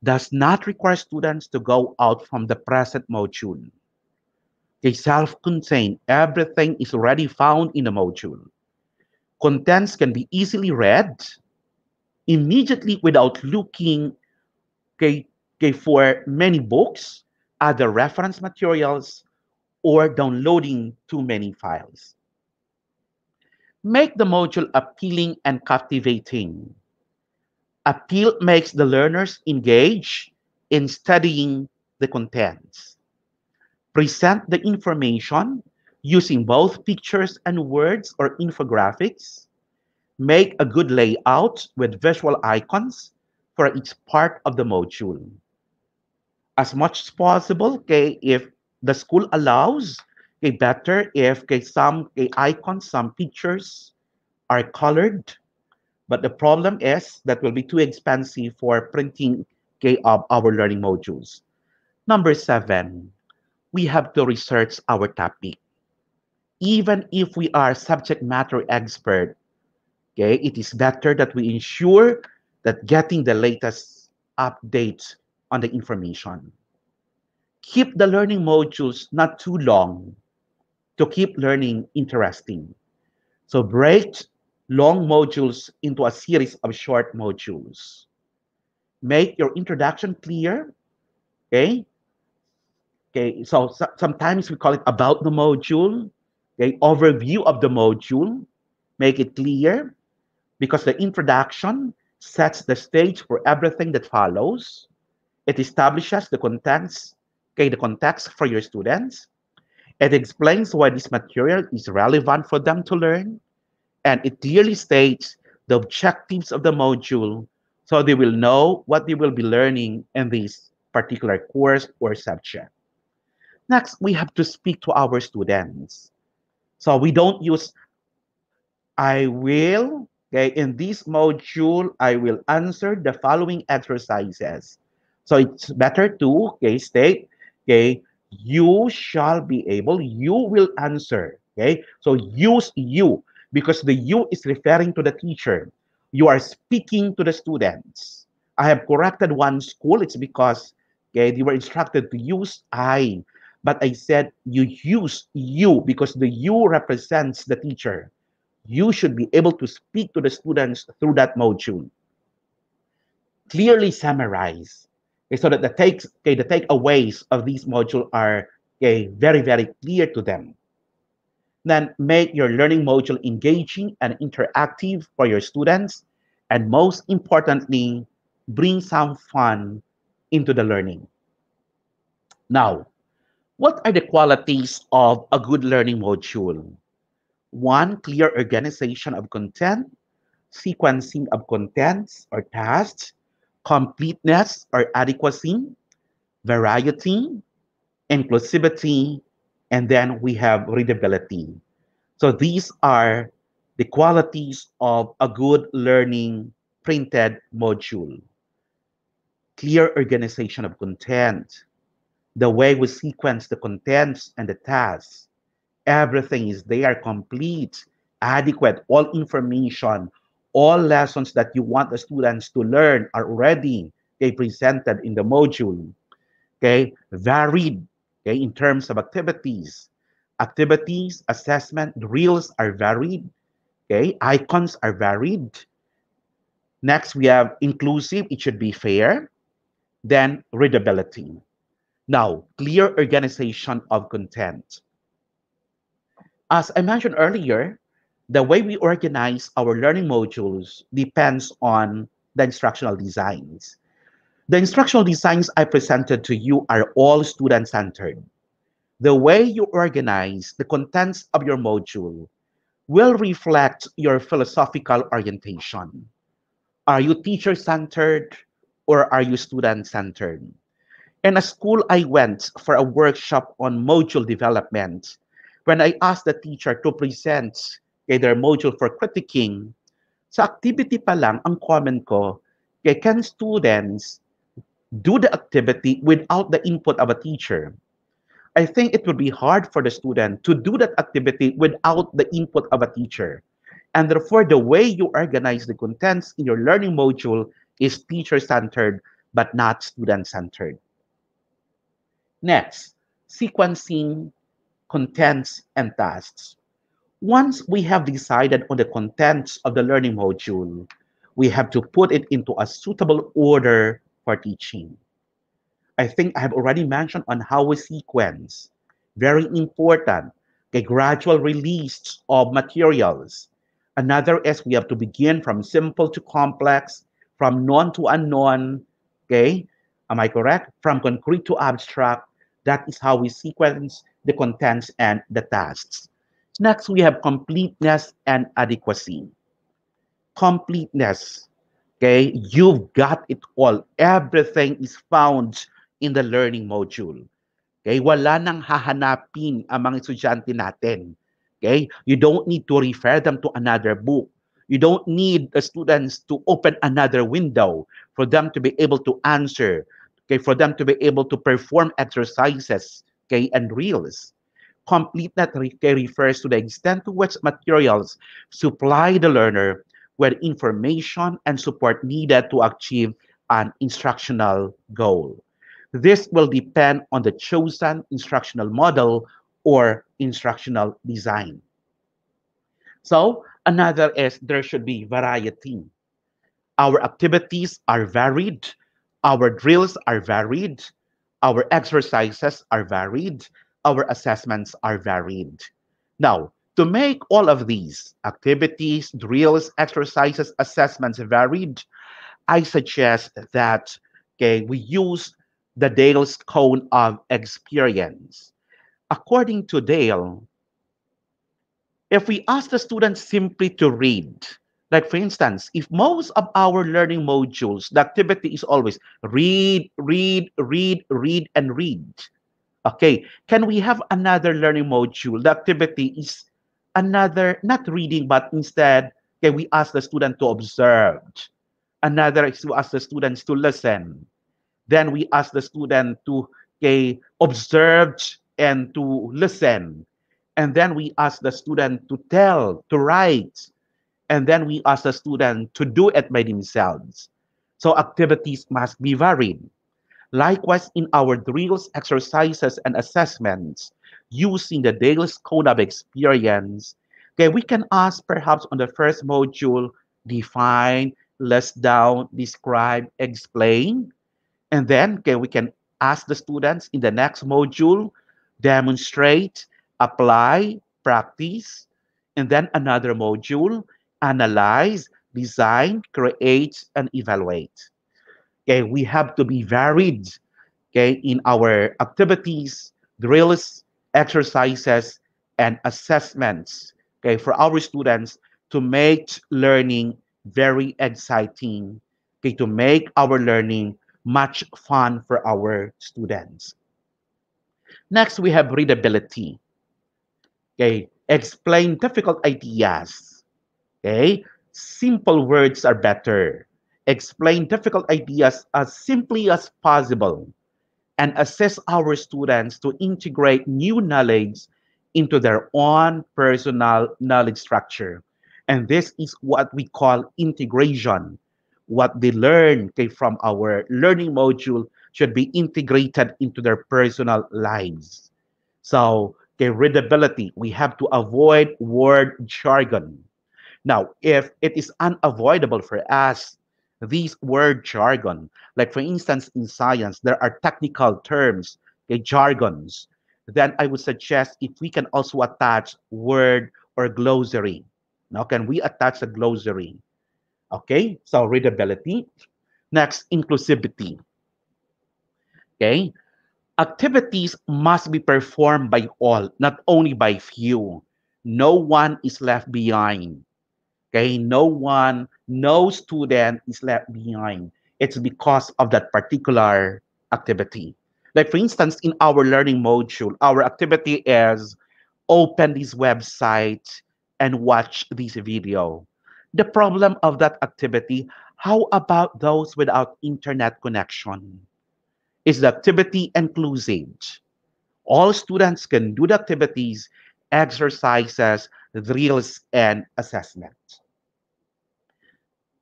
does not require students to go out from the present module. They self-contained. Everything is already found in the module. Contents can be easily read immediately without looking okay, okay, for many books other reference materials, or downloading too many files. Make the module appealing and captivating. Appeal makes the learners engage in studying the contents. Present the information using both pictures and words or infographics. Make a good layout with visual icons for each part of the module as much as possible, okay, if the school allows, okay, better if okay, some okay, icons, some pictures are colored. But the problem is that will be too expensive for printing of our learning modules. Number seven, we have to research our topic. Even if we are subject matter expert, okay, it is better that we ensure that getting the latest updates on the information. Keep the learning modules not too long to keep learning interesting. So break long modules into a series of short modules. Make your introduction clear. Okay. Okay. So, so sometimes we call it about the module. Okay. Overview of the module. Make it clear because the introduction sets the stage for everything that follows. It establishes the contents, okay, the context for your students. It explains why this material is relevant for them to learn. And it clearly states the objectives of the module so they will know what they will be learning in this particular course or subject. Next, we have to speak to our students. So we don't use I will, okay, in this module, I will answer the following exercises. So it's better to okay, state, okay, you shall be able, you will answer. Okay, so use you because the you is referring to the teacher. You are speaking to the students. I have corrected one school, it's because okay, they were instructed to use I, but I said you use you because the you represents the teacher. You should be able to speak to the students through that module. Clearly summarize okay, so that the takes okay, the takeaways of these module are okay, very, very clear to them. Then make your learning module engaging and interactive for your students. And most importantly, bring some fun into the learning. Now, what are the qualities of a good learning module? One, clear organization of content, sequencing of contents or tasks, completeness or adequacy, variety, inclusivity, and then we have readability. So these are the qualities of a good learning printed module. Clear organization of content, the way we sequence the contents and the tasks. Everything is there, complete, adequate, all information, all lessons that you want the students to learn are already okay, presented in the module. Okay, varied okay, in terms of activities. Activities, assessment, drills are varied. Okay, icons are varied. Next, we have inclusive, it should be fair. Then readability. Now, clear organization of content. As I mentioned earlier, the way we organize our learning modules depends on the instructional designs. The instructional designs I presented to you are all student-centered. The way you organize the contents of your module will reflect your philosophical orientation. Are you teacher-centered or are you student-centered? In a school, I went for a workshop on module development. When I asked the teacher to present their module for critiquing, sa activity pa lang, ang comment ko, kay can students do the activity without the input of a teacher. I think it would be hard for the student to do that activity without the input of a teacher. And therefore, the way you organize the contents in your learning module is teacher-centered, but not student-centered. Next, sequencing contents and tasks. Once we have decided on the contents of the learning module, we have to put it into a suitable order for teaching. I think I have already mentioned on how we sequence. Very important. A gradual release of materials. Another is we have to begin from simple to complex, from known to unknown. Okay, am I correct? From concrete to abstract. That is how we sequence the contents and the tasks. Next, we have completeness and adequacy. Completeness Okay, you've got it all. Everything is found in the learning module. Okay, wala nang hahanapin ang mga estudyante natin. Okay, you don't need to refer them to another book. You don't need the students to open another window for them to be able to answer. Okay, for them to be able to perform exercises. Okay, and drills. Completeness refers to the extent to which materials supply the learner with information and support needed to achieve an instructional goal. This will depend on the chosen instructional model or instructional design. So another is there should be variety. Our activities are varied. Our drills are varied. Our exercises are varied. Our assessments are varied. Now, to make all of these activities, drills, exercises, assessments varied, I suggest that okay, we use the Dale's cone of experience. According to Dale, if we ask the students simply to read, like for instance, if most of our learning modules, the activity is always read, read, read, read, and read. Okay, can we have another learning module? The activity is another, not reading, but instead, okay, we ask the student to observe. Another is to ask the students to listen. Then we ask the student to okay, observe and to listen. And then we ask the student to tell, to write. And then we ask the student to do it by themselves. So activities must be varied. Likewise, in our drills, exercises, and assessments, using the Dale's cone of experience, okay, we can ask perhaps on the first module, define, list down, describe, explain. And then okay, we can ask the students in the next module, demonstrate, apply, practice, and then another module, analyze, design, create, and evaluate. Okay, we have to be varied okay, in our activities, drills, exercises, and assessments okay, for our students to make learning very exciting, okay, to make our learning much fun for our students. Next, we have readability. Okay, explain difficult ideas. Okay, simple words are better. Explain difficult ideas as simply as possible and assist our students to integrate new knowledge into their own personal knowledge structure. And this is what we call integration. What they learn from our learning module should be integrated into their personal lives. So, okay, readability, we have to avoid word jargon. Now, if it is unavoidable for us, these word jargon, like for instance, in science, there are technical terms, okay, jargons, then I would suggest if we can also attach word or glossary. Now, can we attach a glossary? Okay, so readability. Next, inclusivity. Okay, activities must be performed by all, not only by few. No one is left behind. Okay, no one, no student is left behind. It's because of that particular activity. Like for instance, in our learning module, our activity is open this website and watch this video. The problem of that activity, how about those without internet connection? Is the activity inclusive? All students can do the activities, exercises, drills, and assessment.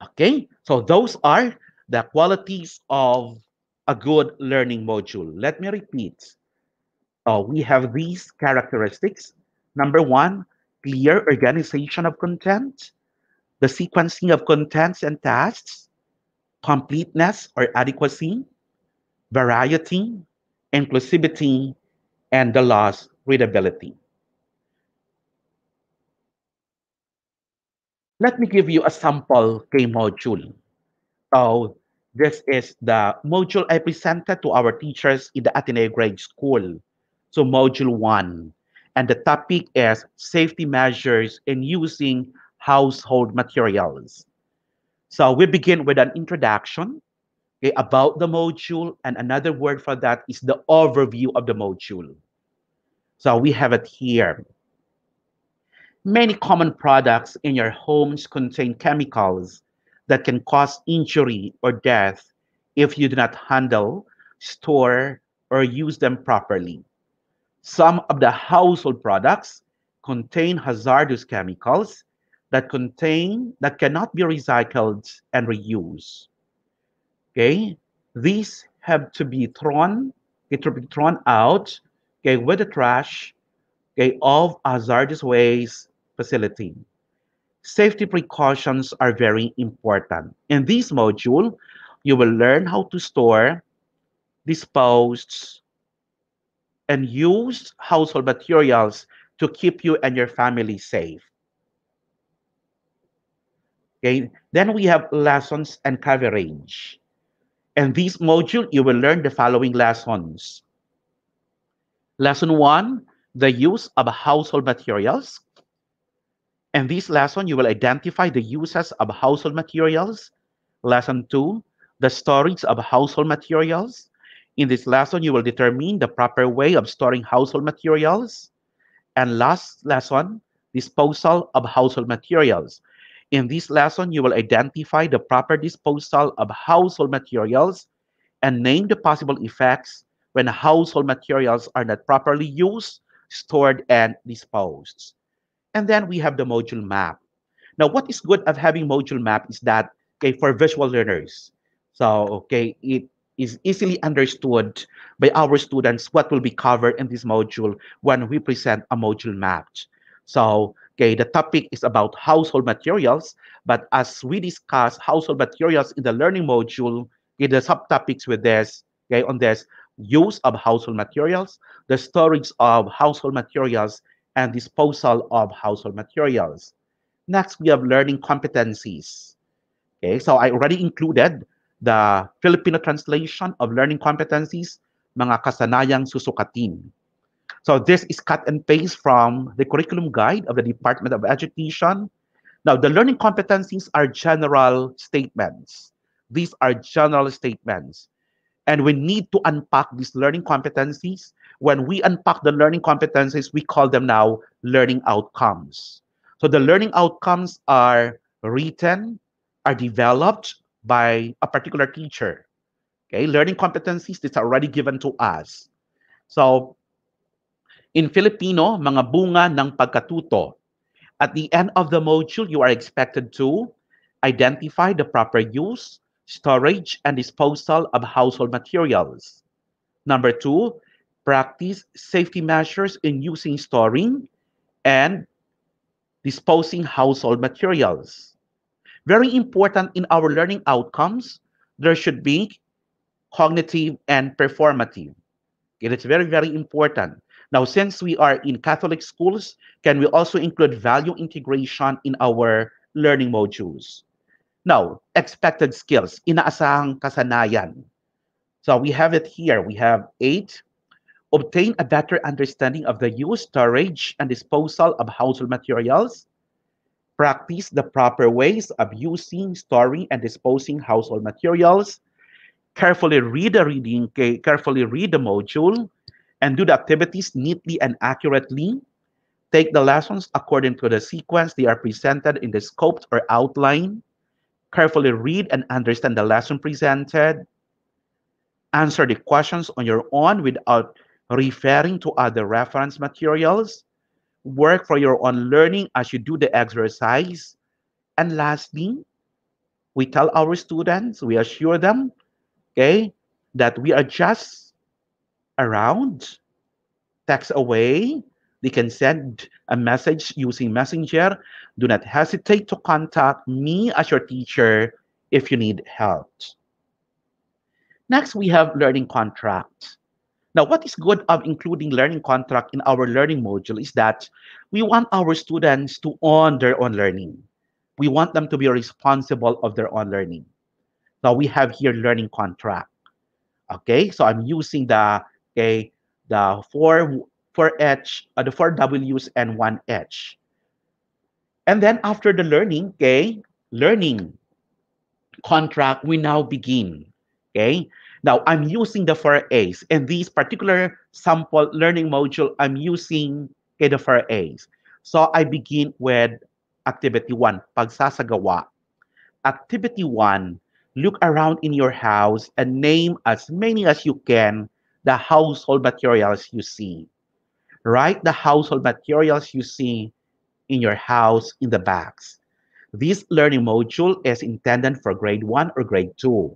Okay, so those are the qualities of a good learning module. Let me repeat. Uh, we have these characteristics. Number one, clear organization of content, the sequencing of contents and tasks, completeness or adequacy, variety, inclusivity, and the last, readability. Let me give you a sample K module. So this is the module I presented to our teachers in the Ateneo grade school. So module one. And the topic is safety measures in using household materials. So we begin with an introduction okay, about the module, and another word for that is the overview of the module. So we have it here. Many common products in your homes contain chemicals that can cause injury or death if you do not handle, store, or use them properly. Some of the household products contain hazardous chemicals that contain that cannot be recycled and reused. Okay, these have to be thrown, it to be thrown out, okay, with the trash, okay, of hazardous waste facility safety precautions are very important. In this module, you will learn how to store, dispose, and use household materials to keep you and your family safe. Okay, then we have lessons and coverage. In this module, you will learn the following lessons. Lesson one, the use of household materials. In this lesson, you will identify the uses of household materials. Lesson two, the storage of household materials. In this lesson, you will determine the proper way of storing household materials. And last lesson, disposal of household materials. In this lesson, you will identify the proper disposal of household materials and name the possible effects when household materials are not properly used, stored, and disposed. And then we have the module map. Now, what is good of having module map is that, okay, for visual learners. So, okay, it is easily understood by our students what will be covered in this module when we present a module map. So, okay, the topic is about household materials, but as we discuss household materials in the learning module, okay, the subtopics with this, okay, on this, use of household materials, the storage of household materials, and disposal of household materials. Next, we have learning competencies. Okay, so I already included the Filipino translation of learning competencies, mga kasanayang susukatin. So this is cut and paste from the curriculum guide of the Department of Education. Now, the learning competencies are general statements. These are general statements. And we need to unpack these learning competencies. When we unpack the learning competencies, we call them now learning outcomes. So the learning outcomes are written, are developed by a particular teacher. Okay, learning competencies that's already given to us. So in Filipino, mga bunga ng pagkatuto. At the end of the module, you are expected to identify the proper use, storage, and disposal of household materials. Number two, practice safety measures in using, storing, and disposing household materials. Very important in our learning outcomes, there should be cognitive and performative. It is very, very important. Now, since we are in Catholic schools, can we also include value integration in our learning modules? Now, expected skills, inaasahang kasanayan. So we have it here. We have eight. Obtain a better understanding of the use, storage, and disposal of household materials. Practice the proper ways of using, storing, and disposing household materials. Carefully read the reading, carefully read the module and do the activities neatly and accurately. Take the lessons according to the sequence they are presented in the scope or outline. Carefully read and understand the lesson presented. Answer the questions on your own without referring to other reference materials. Work for your own learning as you do the exercise. And lastly, we tell our students, we assure them, okay, that we are just around, text away. They can send a message using Messenger. Do not hesitate to contact me as your teacher if you need help. Next, we have learning contract. Now, what is good of including learning contract in our learning module is that we want our students to own their own learning. We want them to be responsible of their own learning. Now, we have here learning contract. Okay, so I'm using the okay, the four four H, uh, the four W's and one H. And then after the learning, okay, learning contract, we now begin. Okay. Now I'm using the four A's. and these particular sample learning module, I'm using the four A's. So I begin with activity one, pagsasagawa. Activity one, look around in your house and name as many as you can the household materials you see. Write the household materials you see in your house in the box. This learning module is intended for grade 1 or grade 2.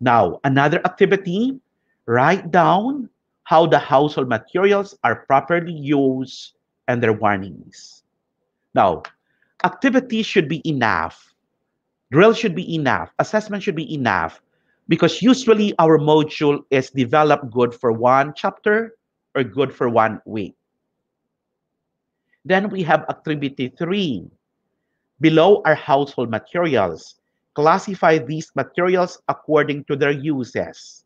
Now, another activity, write down how the household materials are properly used and their warnings. Now, activity should be enough. Drill should be enough. Assessment should be enough because usually our module is developed good for one chapter or good for one week. Then we have activity three. Below are household materials. Classify these materials according to their uses.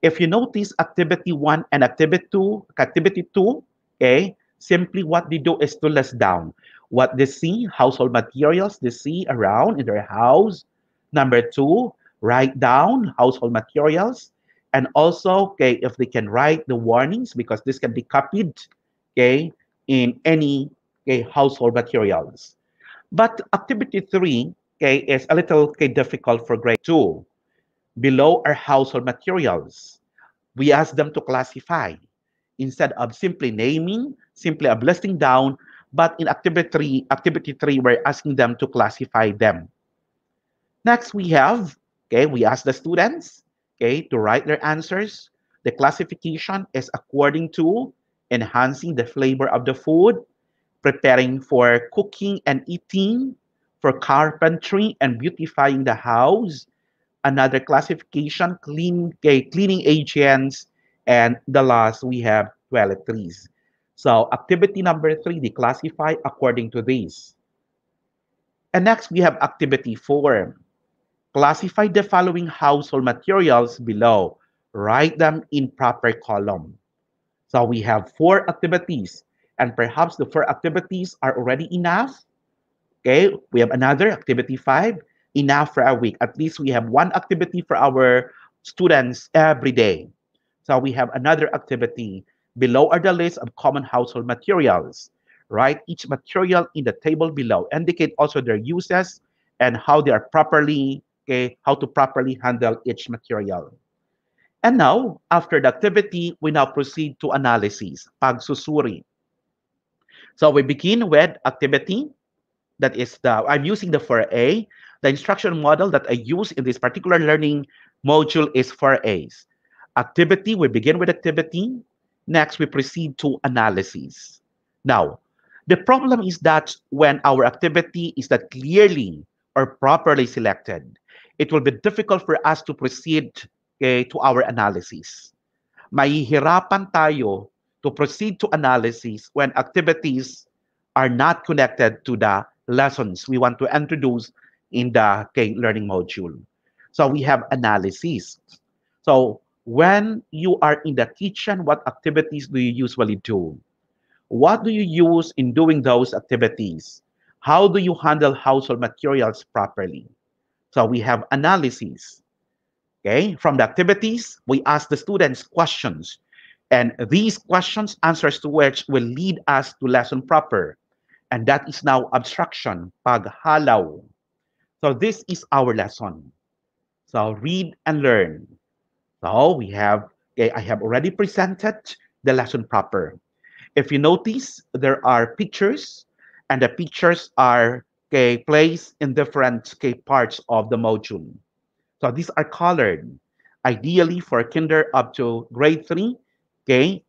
If you notice activity one and activity two, activity two, okay, simply what they do is to list down what they see, household materials they see around in their house. Number two, write down household materials and also okay if they can write the warnings because this can be copied okay in any okay, household materials but activity three okay is a little okay, difficult for grade two. Below are household materials. We ask them to classify. Instead of simply naming simply of listing down but in activity three activity three we're asking them to classify them. Next we have Okay, we ask the students, okay, to write their answers. The classification is according to enhancing the flavor of the food, preparing for cooking and eating, for carpentry and beautifying the house. Another classification, clean, okay, cleaning agents And the last, we have toiletries. So activity number three, they classify according to these. And next, we have activity four. Classify the following household materials below. Write them in proper column. So we have four activities, and perhaps the four activities are already enough. Okay, we have another activity five, enough for a week. At least we have one activity for our students every day. So we have another activity. Below are the list of common household materials. Write each material in the table below. Indicate also their uses and how they are properly, okay, how to properly handle each material. And now, after the activity, we now proceed to analysis, pagsusuri. So we begin with activity. That is the, I'm using the 4A. The instruction model that I use in this particular learning module is 4A's. Activity, we begin with activity. Next, we proceed to analysis. Now, the problem is that when our activity is not clearly or properly selected, it will be difficult for us to proceed okay, to our analysis. Mahihirapan tayo to proceed to analysis when activities are not connected to the lessons we want to introduce in the okay, learning module. So we have analysis. So when you are in the kitchen, what activities do you usually do? What do you use in doing those activities? How do you handle household materials properly? So we have analysis. Okay, from the activities, we ask the students questions. And these questions, answers to which will lead us to lesson proper. And that is now abstraction, paghalaw. So this is our lesson. So read and learn. So we have, okay, I have already presented the lesson proper. If you notice, there are pictures, and the pictures are okay, placed in different okay, parts of the module. So these are colored. Ideally for kinder up to grade three, okay,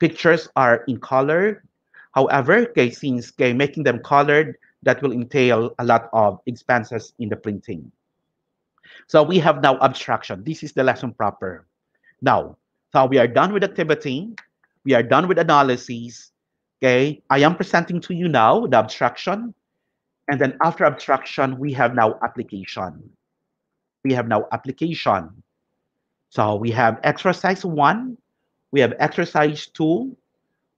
pictures are in color. However, since okay, making them colored, that will entail a lot of expenses in the printing. So we have now abstraction. This is the lesson proper. Now, so we are done with activity. We are done with analysis. Okay, I am presenting to you now the abstraction. And then after abstraction, we have now application. We have now application. So we have exercise one, we have exercise two,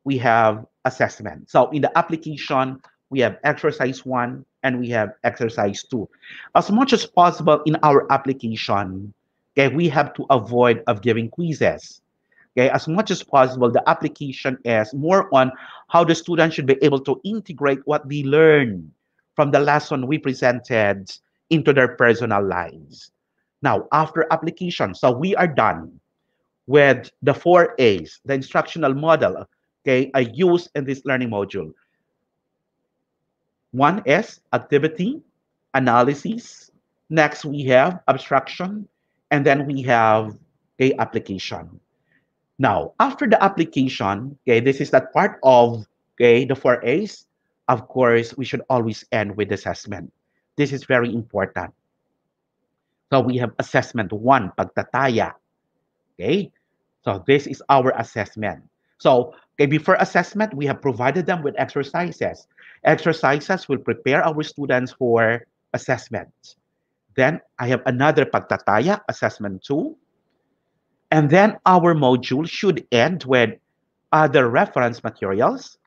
we have assessment. So in the application, we have exercise one and we have exercise two. As much as possible in our application, okay, we have to avoid of giving quizzes. Okay, as much as possible, the application is more on how the student should be able to integrate what they learn from the lesson we presented into their personal lives. Now, after application, so we are done with the four A's, the instructional model, okay, I use in this learning module. One is activity, analysis. Next, we have abstraction, and then we have a application. Now, after the application, okay, this is that part of okay, the four A's. Of course, we should always end with assessment. This is very important. So we have assessment one, pagtataya. Okay, so this is our assessment. So okay, before assessment, we have provided them with exercises. Exercises will prepare our students for assessment. Then I have another pagtataya, assessment two. And then our module should end with other reference materials.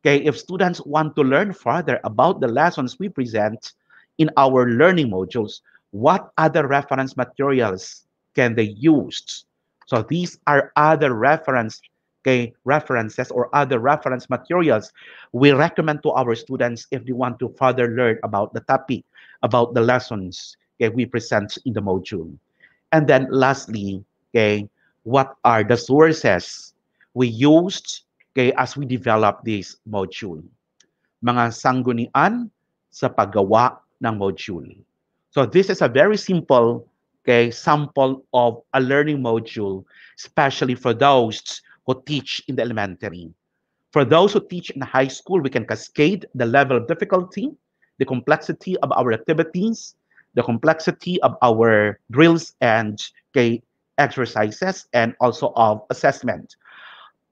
Okay, if students want to learn further about the lessons we present in our learning modules, what other reference materials can they use? So these are other reference okay, references or other reference materials we recommend to our students if they want to further learn about the topic, about the lessons okay, we present in the module. And then lastly, okay, what are the sources we used okay, as we develop this module? Mga sanggunian sa paggawa ng module. So this is a very simple okay, sample of a learning module, especially for those who teach in the elementary. For those who teach in high school, we can cascade the level of difficulty, the complexity of our activities, the complexity of our drills and exercises, and also of assessment.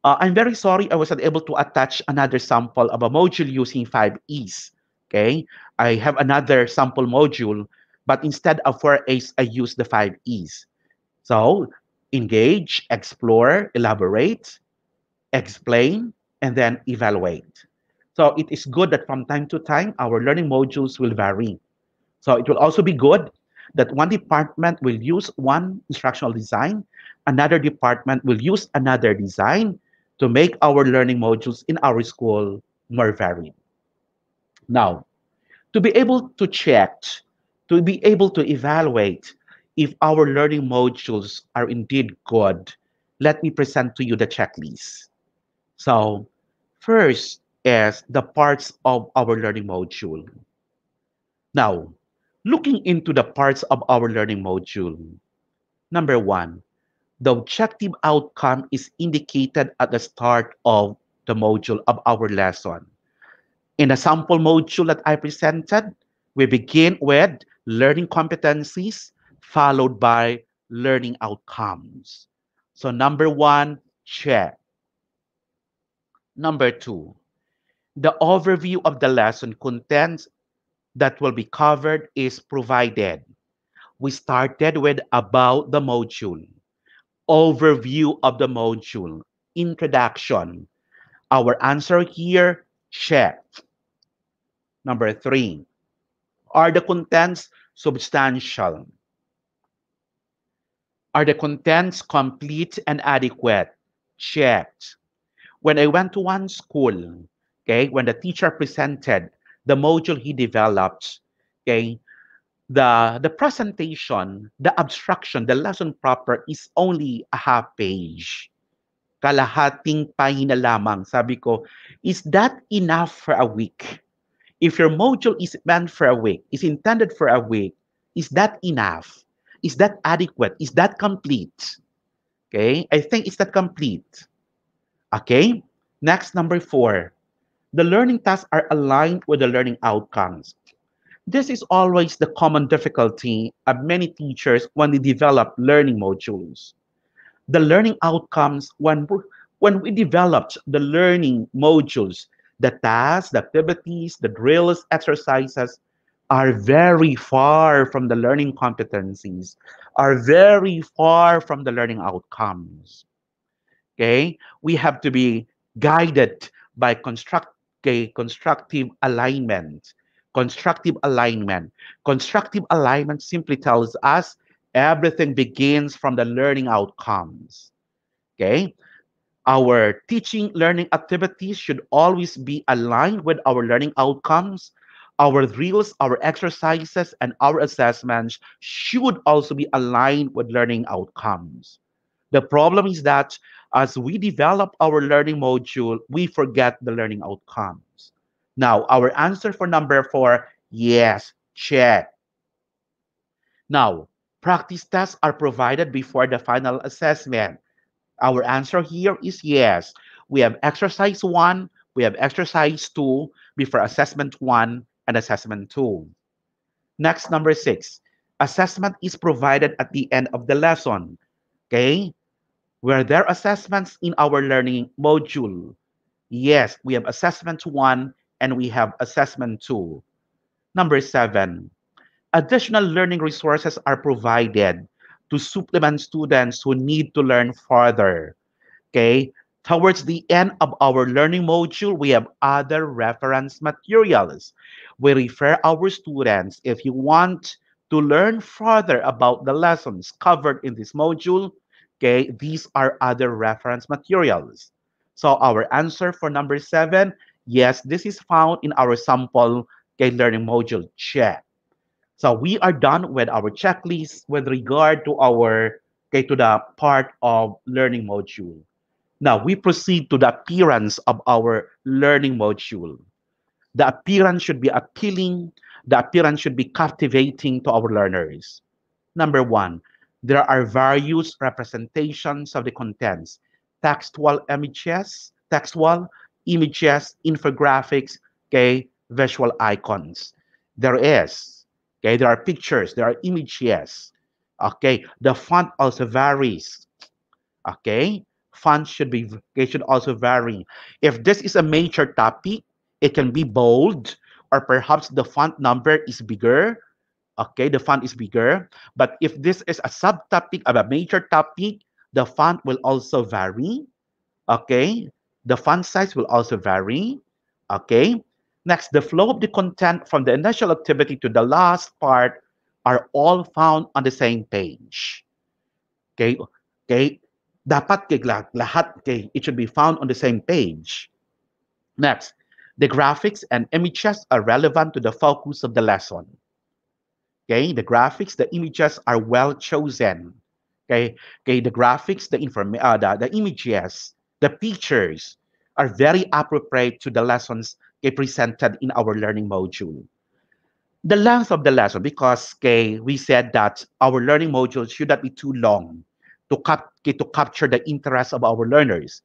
Uh, I'm very sorry I wasn't able to attach another sample of a module using 5Es. Okay, I have another sample module, but instead of 4As, I use the 5Es. So engage, explore, elaborate, explain, and then evaluate. So it is good that from time to time, our learning modules will vary. So it will also be good that one department will use one instructional design, another department will use another design to make our learning modules in our school more varied. Now, to be able to check, to be able to evaluate if our learning modules are indeed good, let me present to you the checklist. So, first is the parts of our learning module. Now, looking into the parts of our learning module. Number one, the objective outcome is indicated at the start of the module of our lesson. In the sample module that I presented, we begin with learning competencies followed by learning outcomes. So number one, check. Number two, the overview of the lesson contents that will be covered is provided. We started with about the module, overview of the module, introduction. Our answer here, check. Number three, are the contents substantial? Are the contents complete and adequate? Checked. When I went to one school, okay, when the teacher presented the module he developed, okay, the the presentation, the abstraction, the lesson proper is only a half page. Kalahating pahina lamang. Sabi ko, is that enough for a week? If your module is meant for a week, is intended for a week, is that enough? Is that adequate? Is that complete? Okay, I think it's that complete. Okay, next number four the learning tasks are aligned with the learning outcomes. This is always the common difficulty of many teachers when they develop learning modules. The learning outcomes, when, when we developed the learning modules, the tasks, the activities, the drills, exercises are very far from the learning competencies, are very far from the learning outcomes. Okay, we have to be guided by construct okay, constructive alignment. Constructive alignment. Constructive alignment simply tells us everything begins from the learning outcomes. Okay? Our teaching learning activities should always be aligned with our learning outcomes. Our drills, our exercises, and our assessments should also be aligned with learning outcomes. The problem is that as we develop our learning module, we forget the learning outcomes. Now, our answer for number four, yes, check. Now, practice tests are provided before the final assessment. Our answer here is yes. We have exercise one, we have exercise two before assessment one and assessment tool. Next, number six, assessment is provided at the end of the lesson. Okay, were there assessments in our learning module? Yes, we have assessment one and we have assessment two. Number seven, additional learning resources are provided to supplement students who need to learn further. Okay, towards the end of our learning module, we have other reference materials. We refer our students, if you want to learn further about the lessons covered in this module, Okay, these are other reference materials. So our answer for number seven, yes, this is found in our sample okay, learning module check. So we are done with our checklist with regard to our okay, to the part of learning module. Now we proceed to the appearance of our learning module. The appearance should be appealing. The appearance should be captivating to our learners. Number one, there are various representations of the contents, textual images, textual images, infographics, okay, visual icons. There is, okay, there are pictures, there are images, Okay, the font also varies. Okay, font should be it should also vary. If this is a major topic, it can be bold, or perhaps the font number is bigger. Okay, the font is bigger. But if this is a subtopic of a major topic, the font will also vary. Okay, the font size will also vary. Okay, next, the flow of the content from the initial activity to the last part are all found on the same page. Okay, okay, dapat kay lahat kay it should be found on the same page. Next, the graphics and images are relevant to the focus of the lesson. Okay, the graphics, the images are well chosen. Okay, okay, the graphics, the inform uh, the, the images, the pictures are very appropriate to the lessons okay, presented in our learning module. The length of the lesson, because okay, we said that our learning module should not be too long to, cap- to capture the interest of our learners.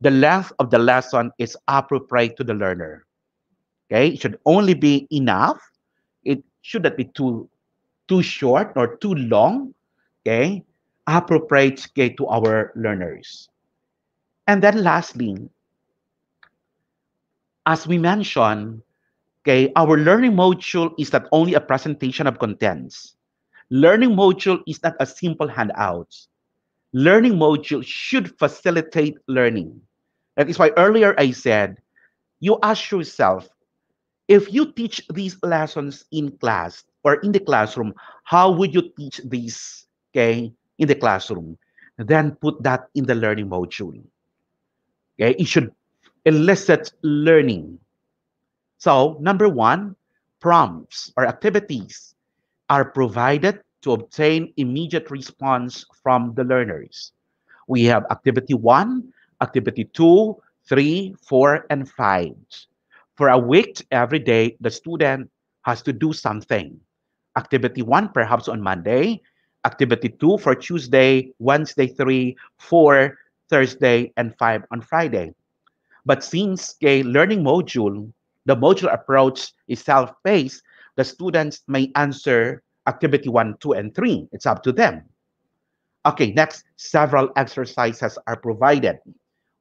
The length of the lesson is appropriate to the learner. Okay, it should only be enough. It should not be too too short or too long. Okay, appropriate okay, to our learners. And then lastly, as we mentioned, okay, our learning module is not only a presentation of contents. Learning module is not a simple handout. Learning module should facilitate learning. That is why earlier I said, you ask yourself, if you teach these lessons in class or in the classroom, how would you teach these, okay, in the classroom? Then put that in the learning module. Okay, it should elicit learning. So, number one, prompts or activities are provided to obtain immediate response from the learners. We have activity one, activity two, three, four, and five. For a week, every day, the student has to do something. Activity one, perhaps on Monday. Activity two for Tuesday, Wednesday, three, four, Thursday, and five on Friday. But since a learning module, the module approach is self-paced, the students may answer activity one, two, and three. It's up to them. Okay, next, several exercises are provided.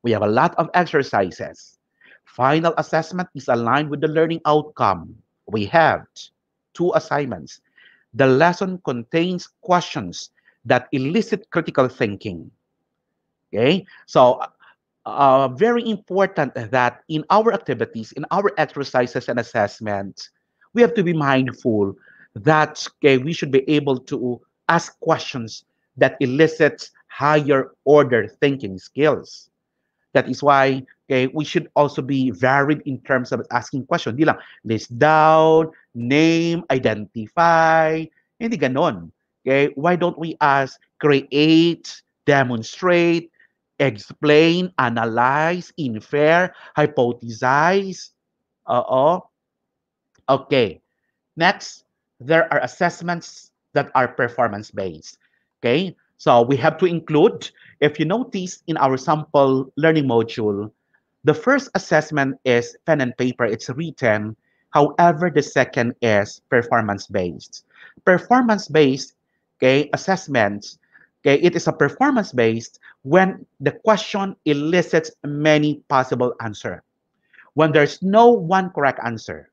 We have a lot of exercises. Final assessment is aligned with the learning outcome. We have two assignments. The lesson contains questions that elicit critical thinking. Okay, so uh, very important that in our activities, in our exercises and assessments, we have to be mindful that okay, we should be able to ask questions that elicit higher order thinking skills. That is why okay, we should also be varied in terms of asking questions. Hindi lang, list down, name, identify, hindi ganon. Okay, why don't we ask create, demonstrate, explain, analyze, infer, hypothesize. Oo. Okay. Next, there are assessments that are performance based. Okay. So we have to include, if you notice in our sample learning module, the first assessment is pen and paper, it's written. However, the second is performance based. Performance based okay, assessments Okay, it is a performance based when the question elicits many possible answer. When there's no one correct answer,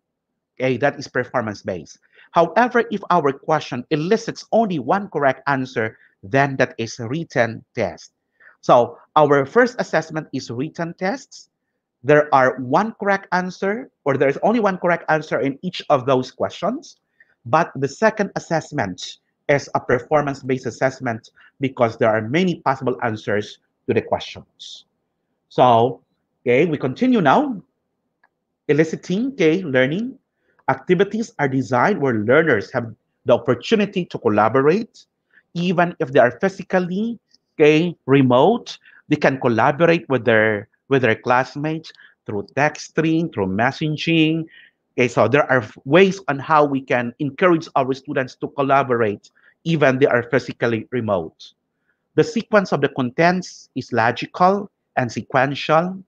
okay, that is performance based. However, if our question elicits only one correct answer, then that is a written test. So our first assessment is written tests. There are one correct answer, or there's only one correct answer in each of those questions. But the second assessment is a performance-based assessment because there are many possible answers to the questions. So, okay, we continue now. Eliciting, okay, learning. Activities are designed where learners have the opportunity to collaborate, even if they are physically, okay, remote. They can collaborate with their with their classmates through texting, through messaging, Okay, so there are ways on how we can encourage our students to collaborate even they are physically remote. The sequence of the contents is logical and sequential.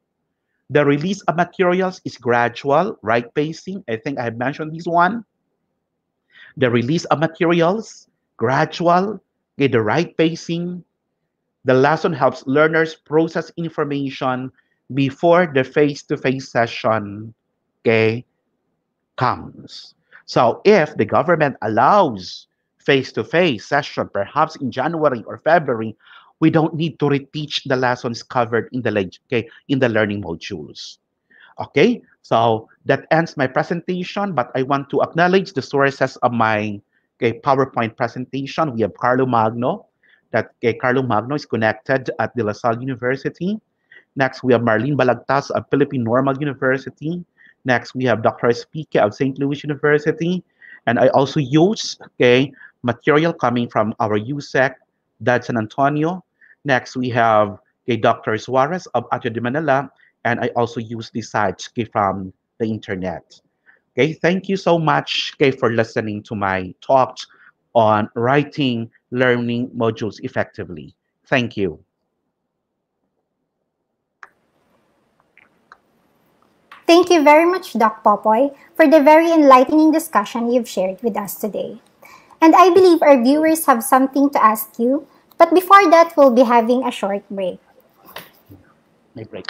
The release of materials is gradual, right pacing. I think I have mentioned this one. The release of materials, gradual, Okay, the right pacing. The lesson helps learners process information before the face-to-face session okay, comes. So if the government allows face-to-face session, perhaps in January or February, we don't need to reteach the lessons covered in the okay, in the learning modules. Okay, so that ends my presentation, but I want to acknowledge the sources of my okay, PowerPoint presentation. We have Carlo Magno, that okay, Carlo Magno is connected at De La Salle University. Next, we have Marlene Balagtas of Philippine Normal University. Next, we have Dr. Spique of St. Louis University. And I also use okay, material coming from our USEC, that's San Antonio. Next, we have okay, Dr. Suarez of Ateneo de Manila, and I also use the sites from the internet. Okay, thank you so much okay, for listening to my talk on writing learning modules effectively. Thank you. Thank you very much, Doc Popoy, for the very enlightening discussion you've shared with us today. And I believe our viewers have something to ask you, but before that, we'll be having a short break. May break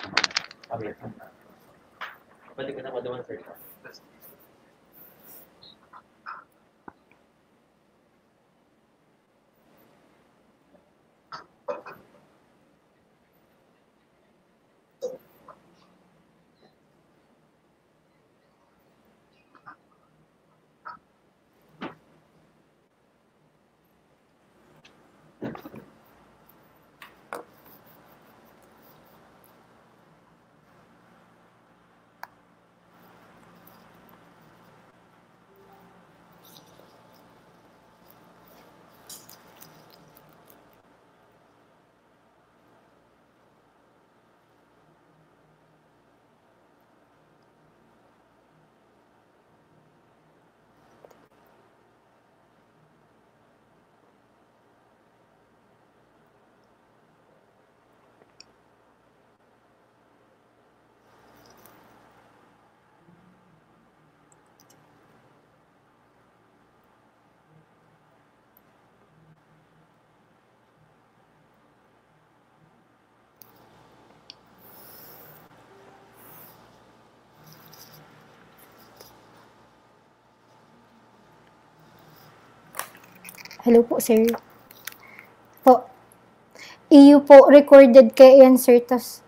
Hello po, sir. Po. EU po, recorded kay yan, sir. Tas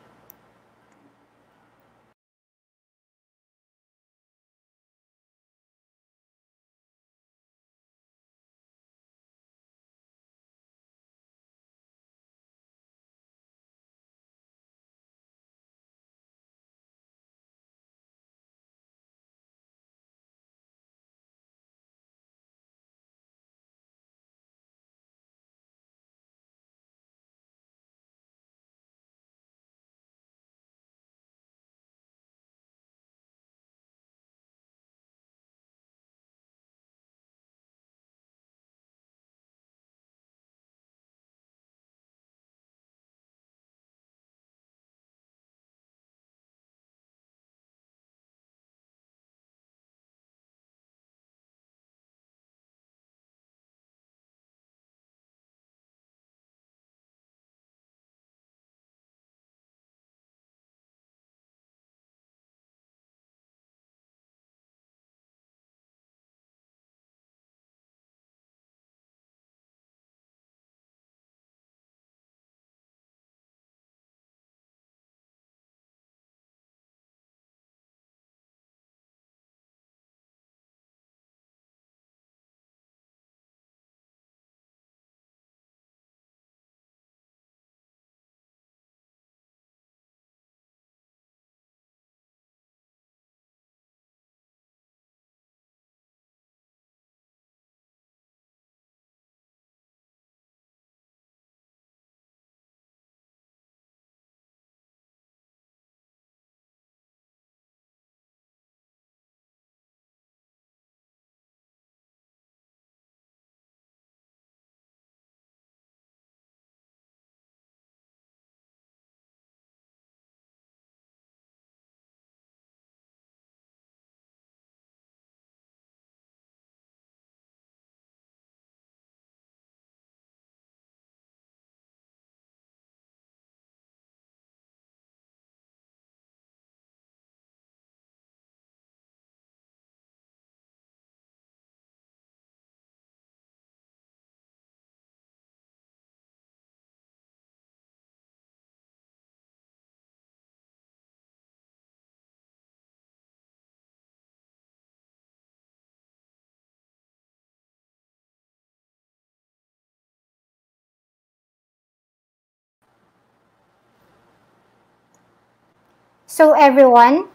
So everyone,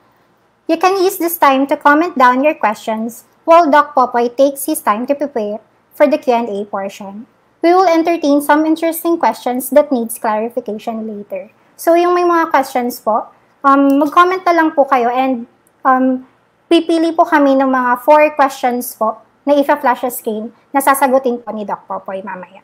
you can use this time to comment down your questions while Doc Popoy takes his time to prepare for the Q&A portion. We will entertain some interesting questions that needs clarification later. So yung may mga questions po, um, mag-comment na lang po kayo and um, pipili po kami ng mga four questions po na ifa-flash screen na sasagutin po ni Doc Popoy mamaya.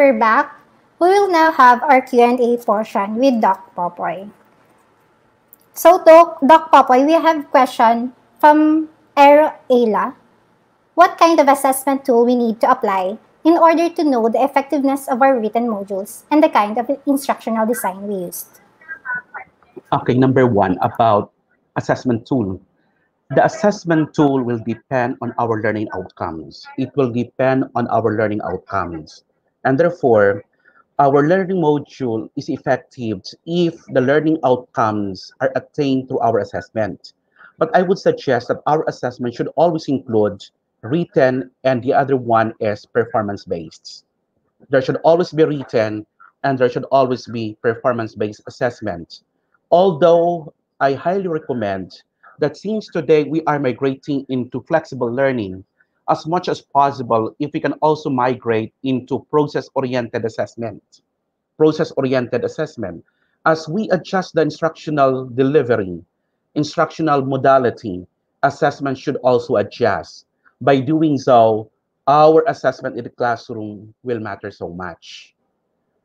We're back. We will now have our Q&A portion with Doc Popoy. So, Doc, Doc Popoy, we have question from Aero Ayla. What kind of assessment tool we need to apply in order to know the effectiveness of our written modules and the kind of instructional design we used? Okay, number one, about assessment tool. The assessment tool will depend on our learning outcomes. It will depend on our learning outcomes. And therefore, our learning module is effective if the learning outcomes are attained through our assessment. But I would suggest that our assessment should always include written and the other one is performance based. There should always be written and there should always be performance based assessment. Although I highly recommend that since today we are migrating into flexible learning, as much as possible, if we can also migrate into process-oriented assessment, process-oriented assessment, as we adjust the instructional delivery, instructional modality, assessment should also adjust. By doing so, our assessment in the classroom will matter so much.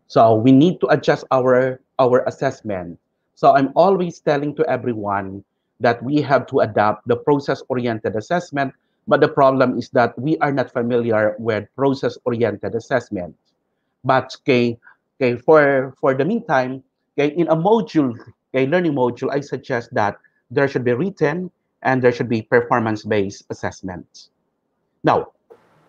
So we need to adjust our, our assessment. So I'm always telling to everyone that we have to adapt the process-oriented assessment but the problem is that we are not familiar with process-oriented assessment. But okay, okay, for, for the meantime, okay, in a module, okay, learning module, I suggest that there should be written and there should be performance-based assessment. Now,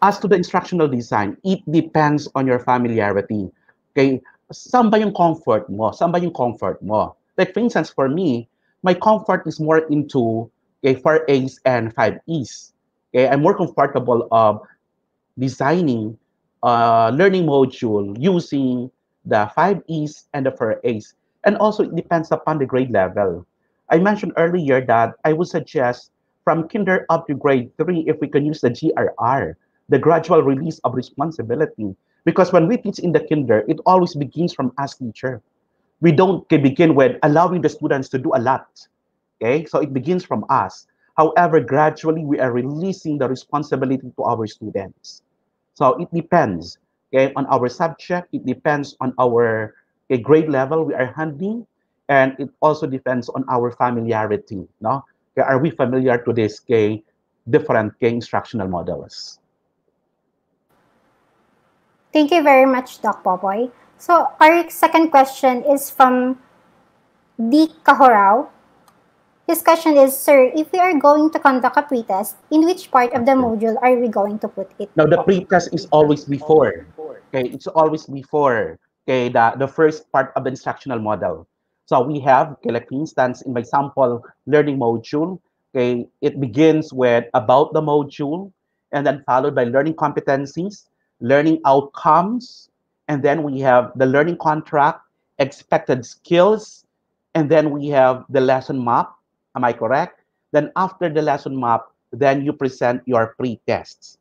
as to the instructional design, it depends on your familiarity. Okay, saan ba yung comfort mo? Saan ba yung comfort mo? Like for instance, for me, my comfort is more into okay, 4As and 5Es. Okay, I'm more comfortable of designing a learning module using the 5Es and the 4As. And also it depends upon the grade level. I mentioned earlier that I would suggest from kinder up to grade 3 if we can use the GRR, the gradual release of responsibility. Because when we teach in the kinder, it always begins from us teacher. We don't begin with allowing the students to do a lot. Okay, so it begins from us. However, gradually we are releasing the responsibility to our students. So it depends okay, on our subject, it depends on our okay, grade level we are handling, and it also depends on our familiarity. No? Okay, are we familiar to this okay, different okay, instructional models? Thank you very much, Doc Popoy. So our second question is from D. Kahorao. His question is, Sir, if we are going to conduct a pretest, in which part of the module are we going to put it? Now, the pretest is always before. Okay, it's always before okay, the, the first part of the instructional model. So we have, okay, like for instance, in my sample learning module, okay, it begins with about the module and then followed by learning competencies, learning outcomes, and then we have the learning contract, expected skills, and then we have the lesson map, Am I correct? Then after the lesson map, then you present your pre-tests.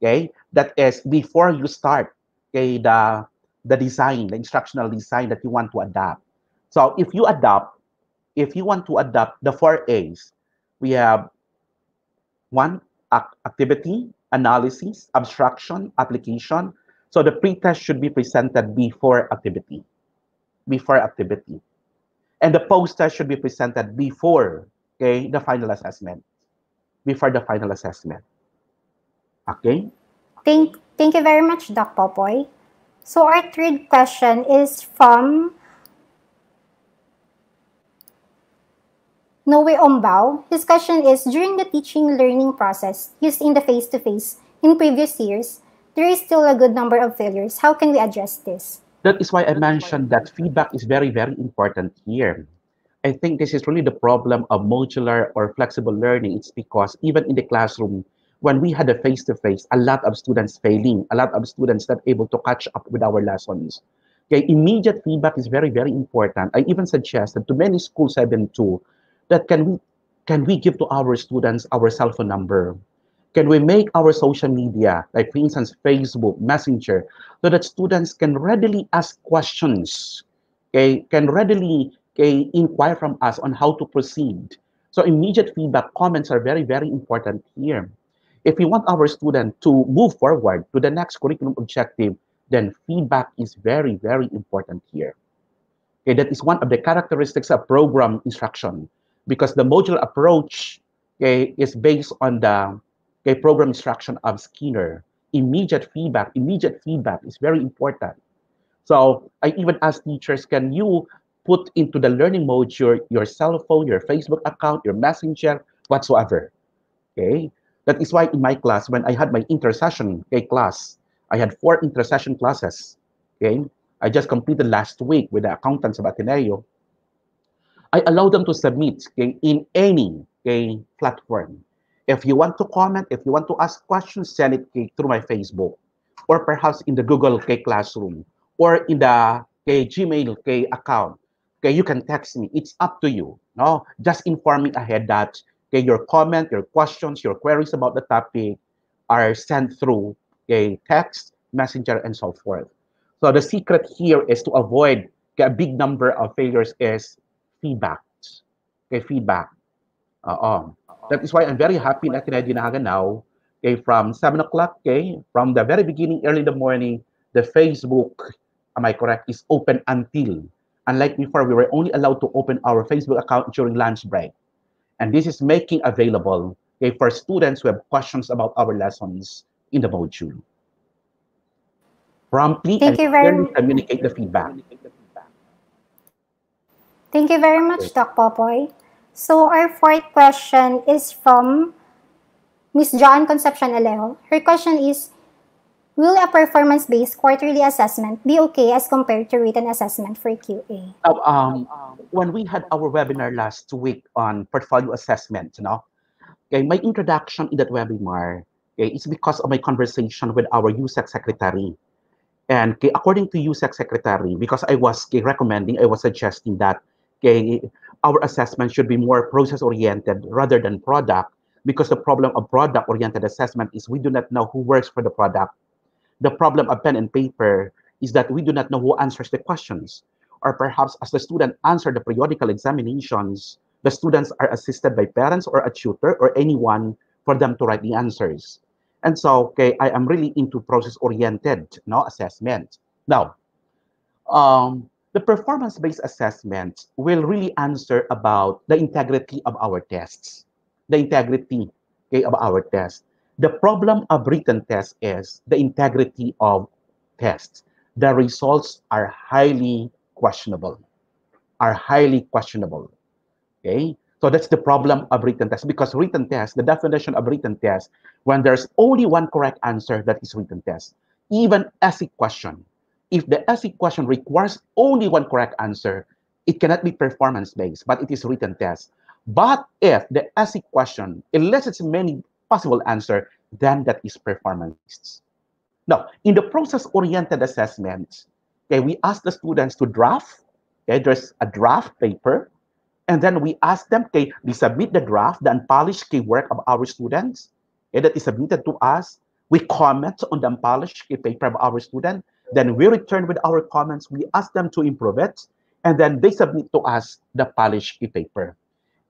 Okay, that is before you start okay, the, the design, the instructional design that you want to adapt. So if you adopt, if you want to adapt the four A's, we have one, activity, analysis, abstraction, application. So the pre-test should be presented before activity, before activity and the post-test should be presented before okay, the final assessment. Before the final assessment. Okay? Thank, thank you very much, Doc Popoy. So our third question is from Noe Ombao. His question is, during the teaching learning process used in the face-to-face -face in previous years, there is still a good number of failures. How can we address this? That is why I mentioned that feedback is very, very important here. I think this is really the problem of modular or flexible learning. It's because even in the classroom, when we had a face-to-face, a lot of students failing, a lot of students not able to catch up with our lessons. Okay, immediate feedback is very, very important. I even suggest that to many schools I've been to, that can we can we give to our students our cell phone number? Can we make our social media, like for instance, Facebook, Messenger, so that students can readily ask questions, okay, can readily okay, inquire from us on how to proceed. So immediate feedback comments are very, very important here. If we want our student to move forward to the next curriculum objective, then feedback is very, very important here. Okay, that is one of the characteristics of program instruction because the modular approach okay, is based on the program instruction of Skinner. Immediate feedback, immediate feedback is very important. So I even ask teachers, can you put into the learning mode your, your cell phone, your Facebook account, your messenger, whatsoever? Okay. That is why in my class, when I had my intersession okay, class, I had four intersession classes. Okay. I just completed last week with the accountants of Ateneo, I allow them to submit okay, in any okay, platform. If you want to comment, if you want to ask questions, send it through my Facebook or perhaps in the Google okay, Classroom or in the okay, Gmail okay, account. Okay, you can text me. It's up to you. No, just inform me ahead that okay, your comment, your questions, your queries about the topic are sent through okay, text, messenger, and so forth. So the secret here is to avoid okay, a big number of failures is feedback. Okay, feedback. Uh, that is why I'm very happy in Ateneo de Naga now. Okay, from 7 o'clock, okay, from the very beginning, early in the morning, the Facebook, am I correct, is open until. Unlike before, we were only allowed to open our Facebook account during lunch break. And this is making available okay, for students who have questions about our lessons in the module. Promptly Thank and you very clearly communicate the feedback. Thank you very much, Doc Popoy. So our fourth question is from Miss John Concepcion Alejo. Her question is, will a performance-based quarterly assessment be okay as compared to written assessment for QA? Now, um, when we had our webinar last week on portfolio assessment, you know, okay, my introduction in that webinar okay, is because of my conversation with our USEC secretary. And okay, according to USEC secretary, because I was okay, recommending, I was suggesting that okay, our assessment should be more process-oriented rather than product, because the problem of product-oriented assessment is we do not know who works for the product. The problem of pen and paper is that we do not know who answers the questions. Or perhaps as the student answer the periodical examinations, the students are assisted by parents or a tutor or anyone for them to write the answers. And so, okay, I am really into process-oriented no, assessment. Now, um, the performance-based assessment will really answer about the integrity of our tests, the integrity okay, of our tests. The problem of written tests is the integrity of tests. The results are highly questionable, are highly questionable. Okay, so that's the problem of written tests because written tests, the definition of written test, when there's only one correct answer, that is written test. Even essay question, if the essay question requires only one correct answer, it cannot be performance-based, but it is written test. But if the essay question elicits many possible answer, then that is performance. Now, in the process-oriented assessment, okay, we ask the students to draft. Okay, there's a draft paper, and then we ask them, okay, submit the draft, the unpolished key work of our students, okay, that is submitted to us. We comment on the unpolished key paper of our student. Then we return with our comments. We ask them to improve it, and then they submit to us the polished paper.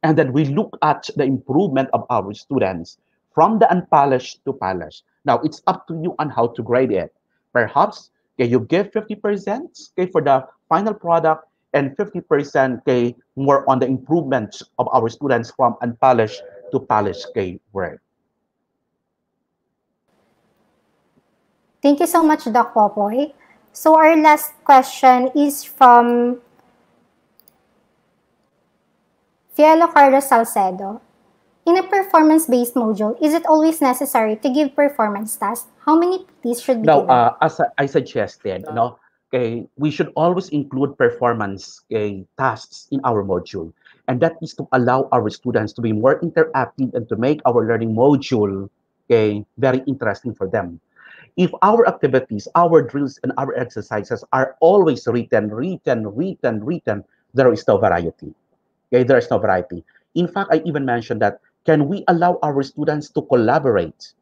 And then we look at the improvement of our students from the unpolished to polished. Now, it's up to you on how to grade it. Perhaps okay, you give 50% okay, for the final product and 50% okay, more on the improvement of our students from unpolished to polished okay, work. Thank you so much, Doc Popoy. So our last question is from Fielo Carlos Salcedo. In a performance-based module, is it always necessary to give performance tasks? How many PTs should be Now, given? uh, as I suggested, you know, okay, we should always include performance okay, tasks in our module. And that is to allow our students to be more interactive and to make our learning module okay, very interesting for them. If our activities, our drills, and our exercises are always written, written, written, written, there is no variety. Okay, there is no variety. In fact, I even mentioned that can we allow our students to collaborate?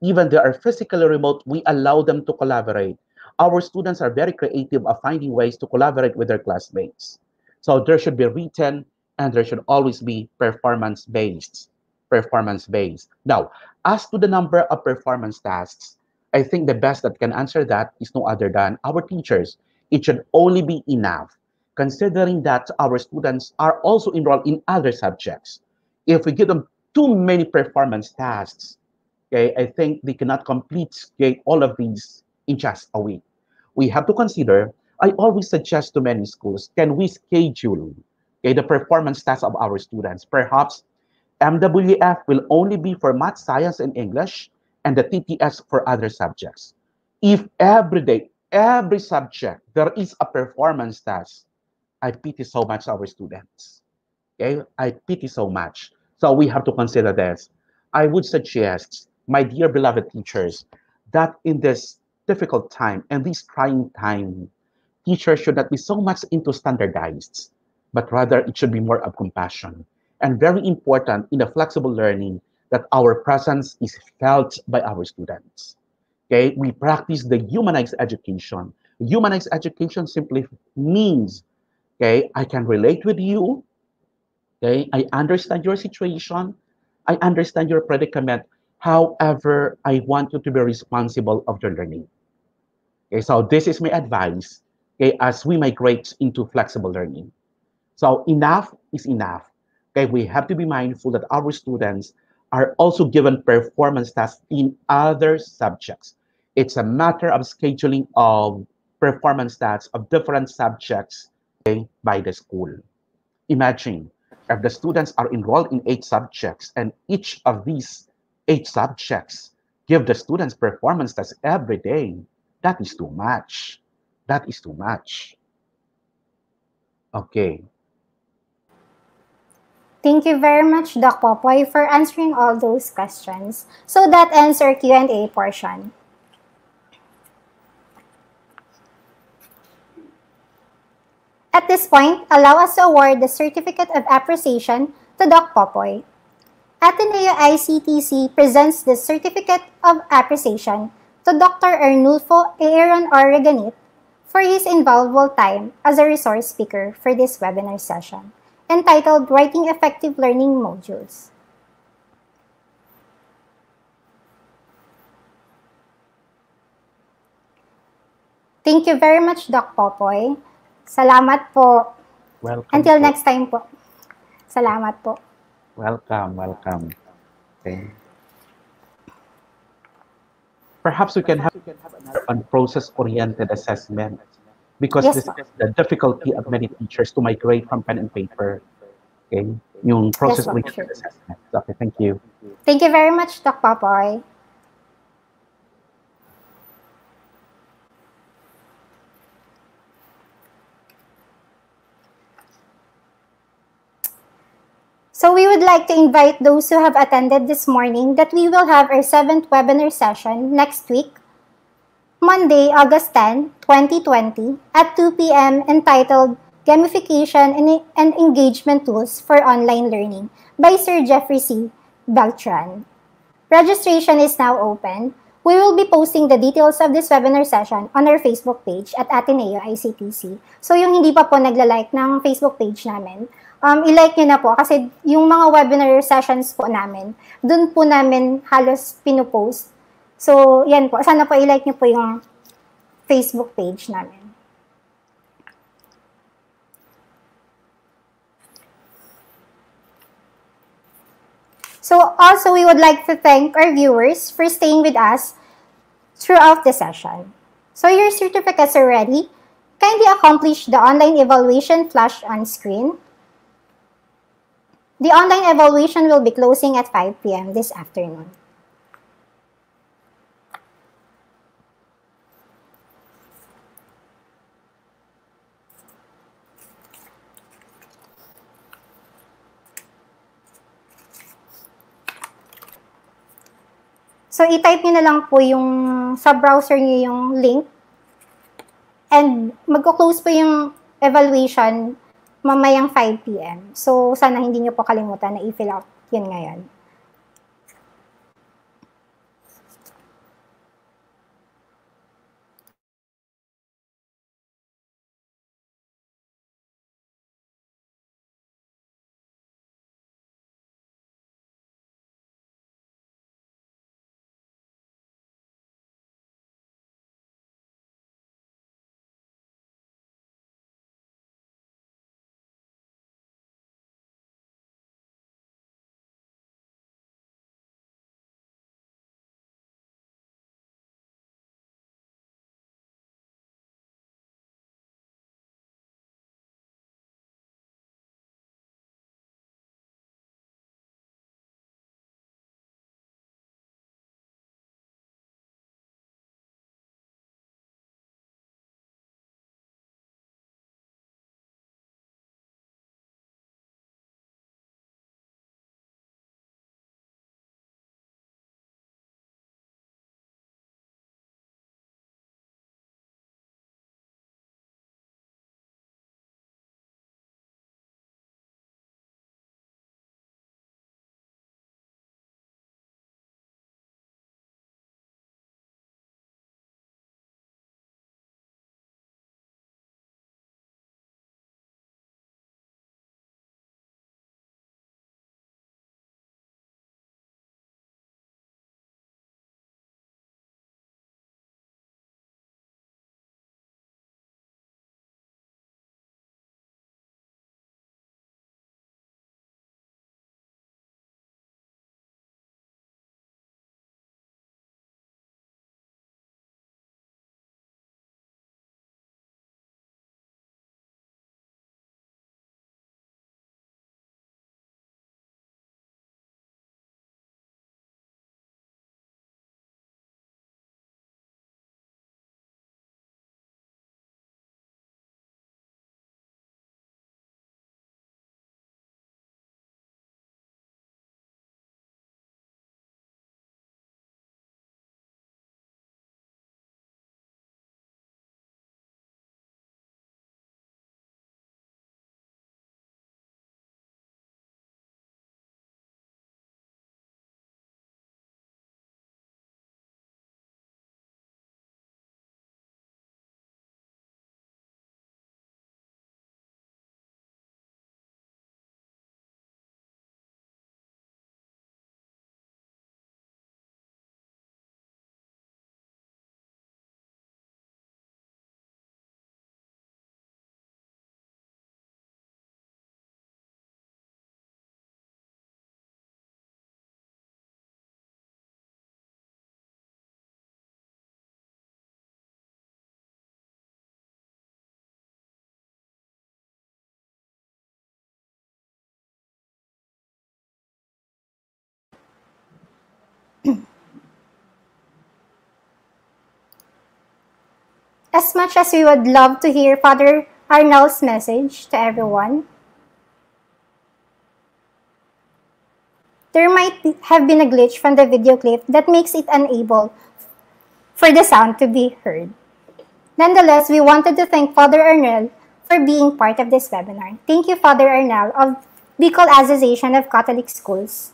Even they are physically remote, we allow them to collaborate. Our students are very creative of finding ways to collaborate with their classmates. So there should be written and there should always be performance based. Performance based. Now, as to the number of performance tasks, I think the best that can answer that is no other than our teachers. It should only be enough, considering that our students are also enrolled in other subjects. If we give them too many performance tasks, okay, I think they cannot complete okay, all of these in just a week. We have to consider, I always suggest to many schools, can we schedule okay, the performance tasks of our students? Perhaps MWF will only be for math, science, and English, and the TTS for other subjects. If every day, every subject there is a performance test, I pity so much our students. Okay, I pity so much. So we have to consider this. I would suggest, my dear beloved teachers, that in this difficult time and this trying time, teachers should not be so much into standardized, but rather it should be more of compassion. And very important in the flexible learning that our presence is felt by our students. Okay, we practice the humanized education. Humanized education simply means, okay, I can relate with you. Okay, I understand your situation. I understand your predicament. However, I want you to be responsible of your learning. Okay, so this is my advice okay, as we migrate into flexible learning. So enough is enough. Okay, we have to be mindful that our students are also given performance tasks in other subjects. It's a matter of scheduling of performance tasks of different subjects okay, by the school. Imagine if the students are enrolled in eight subjects and each of these eight subjects give the students performance tests every day, that is too much. That is too much. Okay. Thank you very much, Doc Popoy, for answering all those questions. So that ends our Q&A portion. At this point, allow us to award the Certificate of Appreciation to Doc Popoy. Ateneo ICTC presents the Certificate of Appreciation to Dr. Arnulfo Aaron R. For his invaluable time as a resource speaker for this webinar session, entitled Writing Effective Learning Modules. Thank you very much, Doc Popoy. Salamat po. Welcome. Until po. next time po. Salamat po. Welcome, welcome. Okay. Perhaps we can have on process-oriented assessment because Yes, this is the difficulty of many teachers to migrate from pen and paper. Okay, yung process-oriented sure. assessment. Okay, thank you. Thank you very much, Doc Popoy. So we would like to invite those who have attended this morning that we will have our seventh webinar session next week, Monday, August 10, 2020 at 2 p.m. entitled Gamification and, and Engagement Tools for Online Learning by Sir Jeffrey C. Beltran. Registration is now open. We will be posting the details of this webinar session on our Facebook page at Ateneo ICTC. So yung hindi pa po nagla-like ng Facebook page namin, um, i-like nyo na po kasi yung mga webinar sessions po namin, dun po namin halos pinupost. So yan po, sana po i-like nyo po yung Facebook page namin. So also we would like to thank our viewers for staying with us throughout the session. So your certificates are ready. Kindly accomplish the online evaluation flash on screen. The online evaluation will be closing at 5 p.m. this afternoon. So, i-type nyo na lang po yung sa browser nyo yung link. And magko-close po yung evaluation mamayang 5 p.m. So, sana hindi nyo po kalimutan na i-fill out yun ngayon. As much as we would love to hear Father Arnel's message to everyone, there might have been a glitch from the video clip that makes it unable for the sound to be heard. Nonetheless, we wanted to thank Father Arnel for being part of this webinar. Thank you, Father Arnel of Bicol Association of Catholic Schools.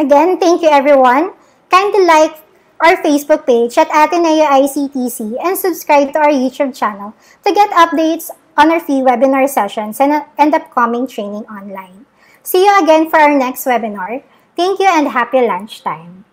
Again, thank you everyone. Kindly like our Facebook page at Ateneo ICTC and subscribe to our YouTube channel to get updates on our free webinar sessions and, and upcoming training online. See you again for our next webinar. Thank you and happy lunchtime.